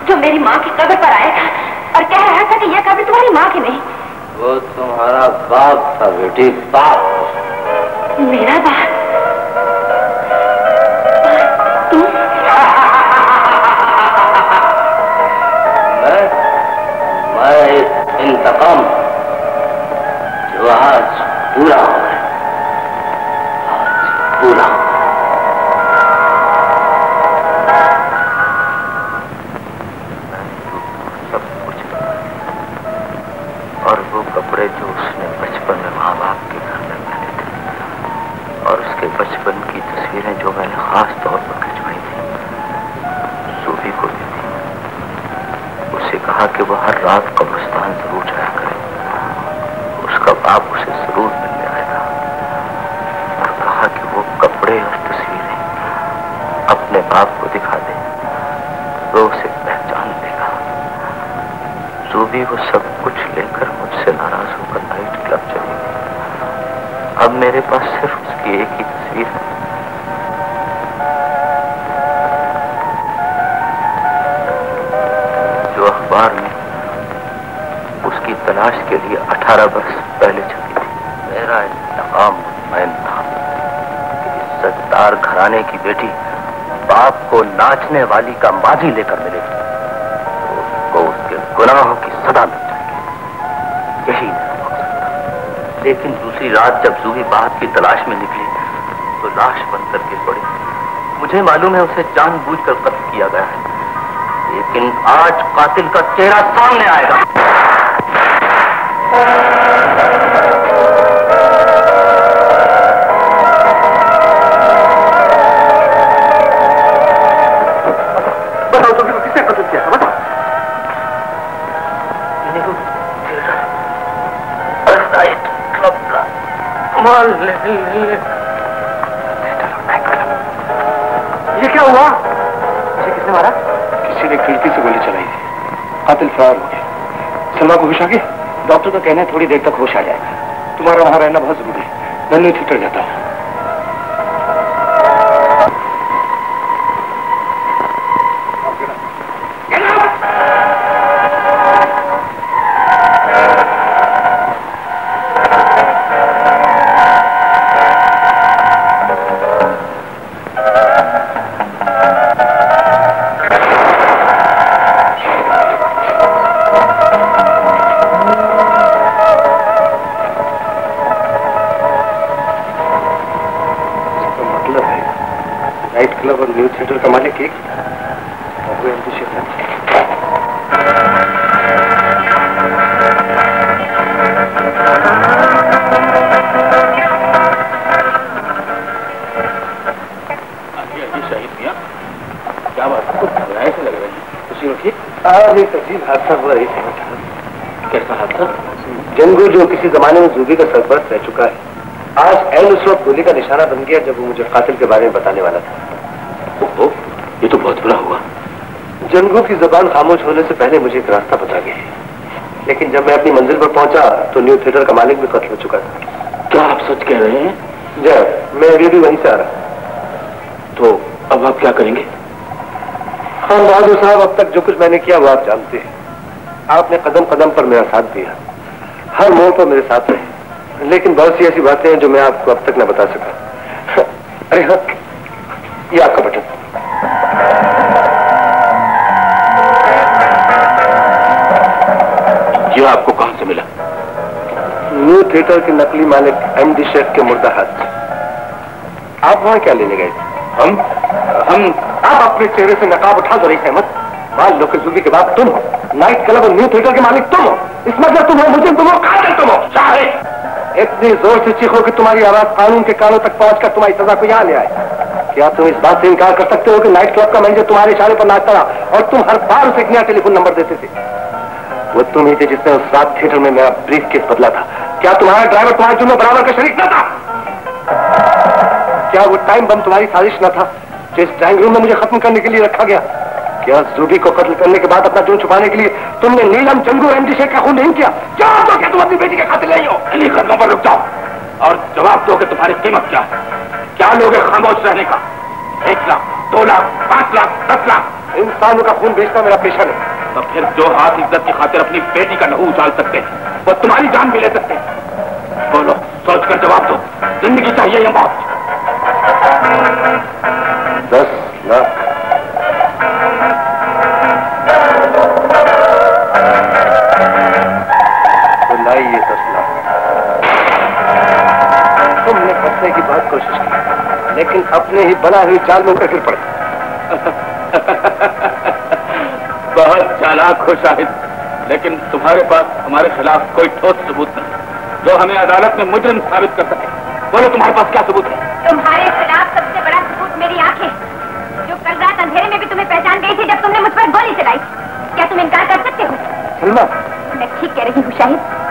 जो मेरी माँ की कब्र पर आया था और कह रहा था कि यह कब्र तुम्हारी माँ की नहीं? वो तुम्हारा बाप था बेटी बाप। 18 वर्ष पहले छपी थी। मेरा इंतकाम था कि इज्जतदार घराने की बेटी, बाप को नाचने वाली का माजी लेकर मिलेगी उसको उसके गुनाहों की सदा मिल जाएगी। यही लेकिन दूसरी रात जब जूही बाप की तलाश में निकली तो लाश बनकर गिर पड़ी मुझे मालूम है उसे जानबूझकर कत्ल किया गया है। लेकिन आज कातिल का चेहरा सामने आएगा। ये क्या हुआ? इसे किसने मारा? किसी ने खिड़की से गोली चलाई थी कातिल फरार हो गया सलमा को होश आ गया? डॉक्टर का कहना है थोड़ी देर तक होश आ जाएगा। तुम्हारा वहाँ रहना बहुत ज़रूरी है। मैं नहीं थिएटर जाता। हूँ क्या बात है? घबराए से लग रहे हैं। खुशी रखिए आज एक हादसा हुआ है कैसा हादसा जंगू जो किसी जमाने में जूबी का सरपरस्त रह चुका है आज एन उस वक्त गोली का निशाना बन गया जब वो मुझे कातिल के बारे में बताने वाला था। ओहो ये तो बहुत बुरा हुआ। जंगू की जबान खामोश होने से पहले मुझे एक रास्ता बता गया लेकिन जब मैं अपनी मंजिल पर पहुँचा तो न्यू थिएटर का मालिक भी कत्ल हो चुका था। क्या आप सच कह रहे हैं? जय मैं अभी भी वहीं से आ रहा तो अब आप क्या करेंगे? खान बहादुर साहब अब तक जो कुछ मैंने किया वो आप जानते हैं। आपने कदम कदम पर मेरा साथ दिया। हर मोड़ पर मेरे साथ रहे। लेकिन बहुत सी ऐसी बातें हैं जो मैं आपको अब तक ना बता सका। अरे हाँ ये आपका बटन। ये आपको कहाँ से मिला? न्यू थिएटर के नकली मालिक एम डी शेख के मुर्दा हाथ आप वहाँ क्या लेने गए थे? हम? हम आप अपने चेहरे से नकाब उठा दो रही मान लो कि जुबी के बाद तुम हो। नाइट क्लब और न्यू थिएटर के मालिक तुम हो। इस मतलब तुम हो, मुझे तुम हो कातिल तुम हो। साहिब इतनी ज़ोर से चीखो कि तुम्हारी आवाज़ कानून के कानों तक पहुंचकर तुम्हारी सजा को यहाँ ले आए। क्या तुम इस बात से इनकार कर सकते हो कि नाइट क्लब का मैनेजर तुम्हारे इशारे पर नाचता रहा और तुम हर बार उसे नया टेलीफोन नंबर देते थे? वो तुम ही थे जिसने उस रात थिएटर में मेरा ब्रीफ केस बदला था। क्या तुम्हारा ड्राइवर तुम्हारे जुम्मे बराबर का शरीक न था? क्या वो टाइम बम तुम्हारी साजिश न था? जो इस ड्राइंग रूम में मुझे खत्म करने के लिए रखा गया, क्या जूबी को कत्ल करने के बाद अपना जुर्म छुपाने के लिए तुमने नीलम चंदू एमडी शेख का खून नहीं किया? जवाब दो क्या तुम अपनी बेटी के खातिर नहीं हो? इन्हीं कदमों पर रुक जाओ। और जवाब दो कि तुम्हारी कीमत क्या है? क्या लोगे खामोश रहने का? एक लाख, दो लाख, पाँच लाख, दस लाख। इंसानों का खून बेचना मेरा पेशा है तो फिर जो हाथ इज़्ज़त की खातिर अपनी बेटी का लहू उछाल सकते हैं, वो तुम्हारी जान भी ले सकते हैं। बोलो सोच कर जवाब दो। ज़िंदगी चाहिए या मौत? तो लाख तुमने फंसने की बहुत कोशिश की, लेकिन अपने ही बना हुई चाल में उतर गिर पड़े। बहुत चालाक हो शाहिद, लेकिन तुम्हारे पास हमारे खिलाफ कोई ठोस सबूत नहीं। जो हमें अदालत में मुजरिम साबित कर सके, बोलो तुम्हारे पास क्या सबूत है? तुम्हारे गई थी जब तुमने मुझ पर गोली चलाई क्या तुम इनकार कर सकते हो? मैं ठीक कह रही हूँ शाहिद।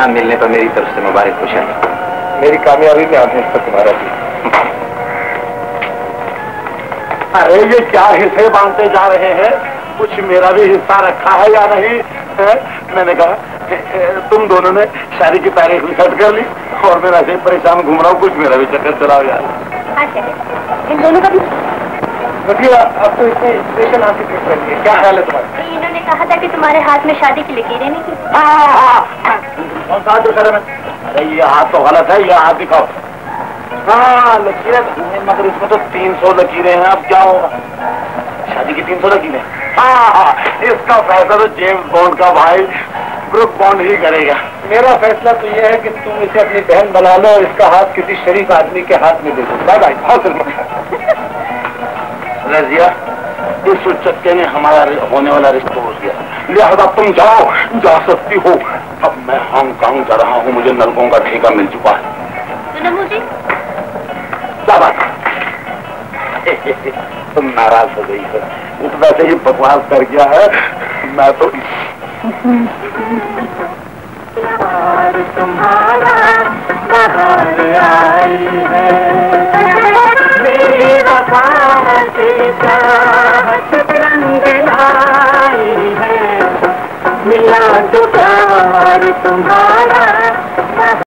इनाम मिलने पर मेरी तरफ़ से मुबारक खुश है मेरी कामयाबी में आधे तक तुम्हारा भी। अरे ये क्या हिस्से बांटते जा रहे हैं? कुछ मेरा भी हिस्सा रखा है या नहीं? है? मैंने कहा तुम दोनों ने शादी की तारीख भी सेट कर ली और मैं ऐसे ही परेशान घूम रहा हूँ कुछ मेरा भी चक्कर चलाओ यार। हाँ इन दोनों का भी अब तो कर है। क्या ख्याल है तुम्हारा? इन्होंने कहा था कि तुम्हारे हाथ में शादी की लकीरें नहीं थी। कौन सा जो सर अरे ये हाथ तो गलत है ये हाथ दिखाओ। हाँ लकीरें मगर इसमें तो तीन सौ लकीरें हैं अब क्या होगा? शादी की तीन सौ लकीरें? हाँ हाँ इसका फैसला तो जेम्स बॉन्ड का भाई ग्रुप बॉन्ड ही करेगा। मेरा फैसला तो ये है कि तुम इसे अपनी बहन बना लो और इसका हाथ किसी शरीफ आदमी के हाथ में दे दो। बाय बाय रजिया इस चक्के ने हमारा होने वाला रिश्ता तोड़ दिया। लिहाजा तुम जाओ जा सकती हो। हांगकांग जा रहा हूँ मुझे नलकों का ठेका मिल चुका है। क्या बात तुम नाराज़ हो गई हो। उतना से ही बकवास कर गया है। मैं तो तुम्हारा बाहर आई है। मेरी वफा से चाहत रंग लाई मिला तुम्हारा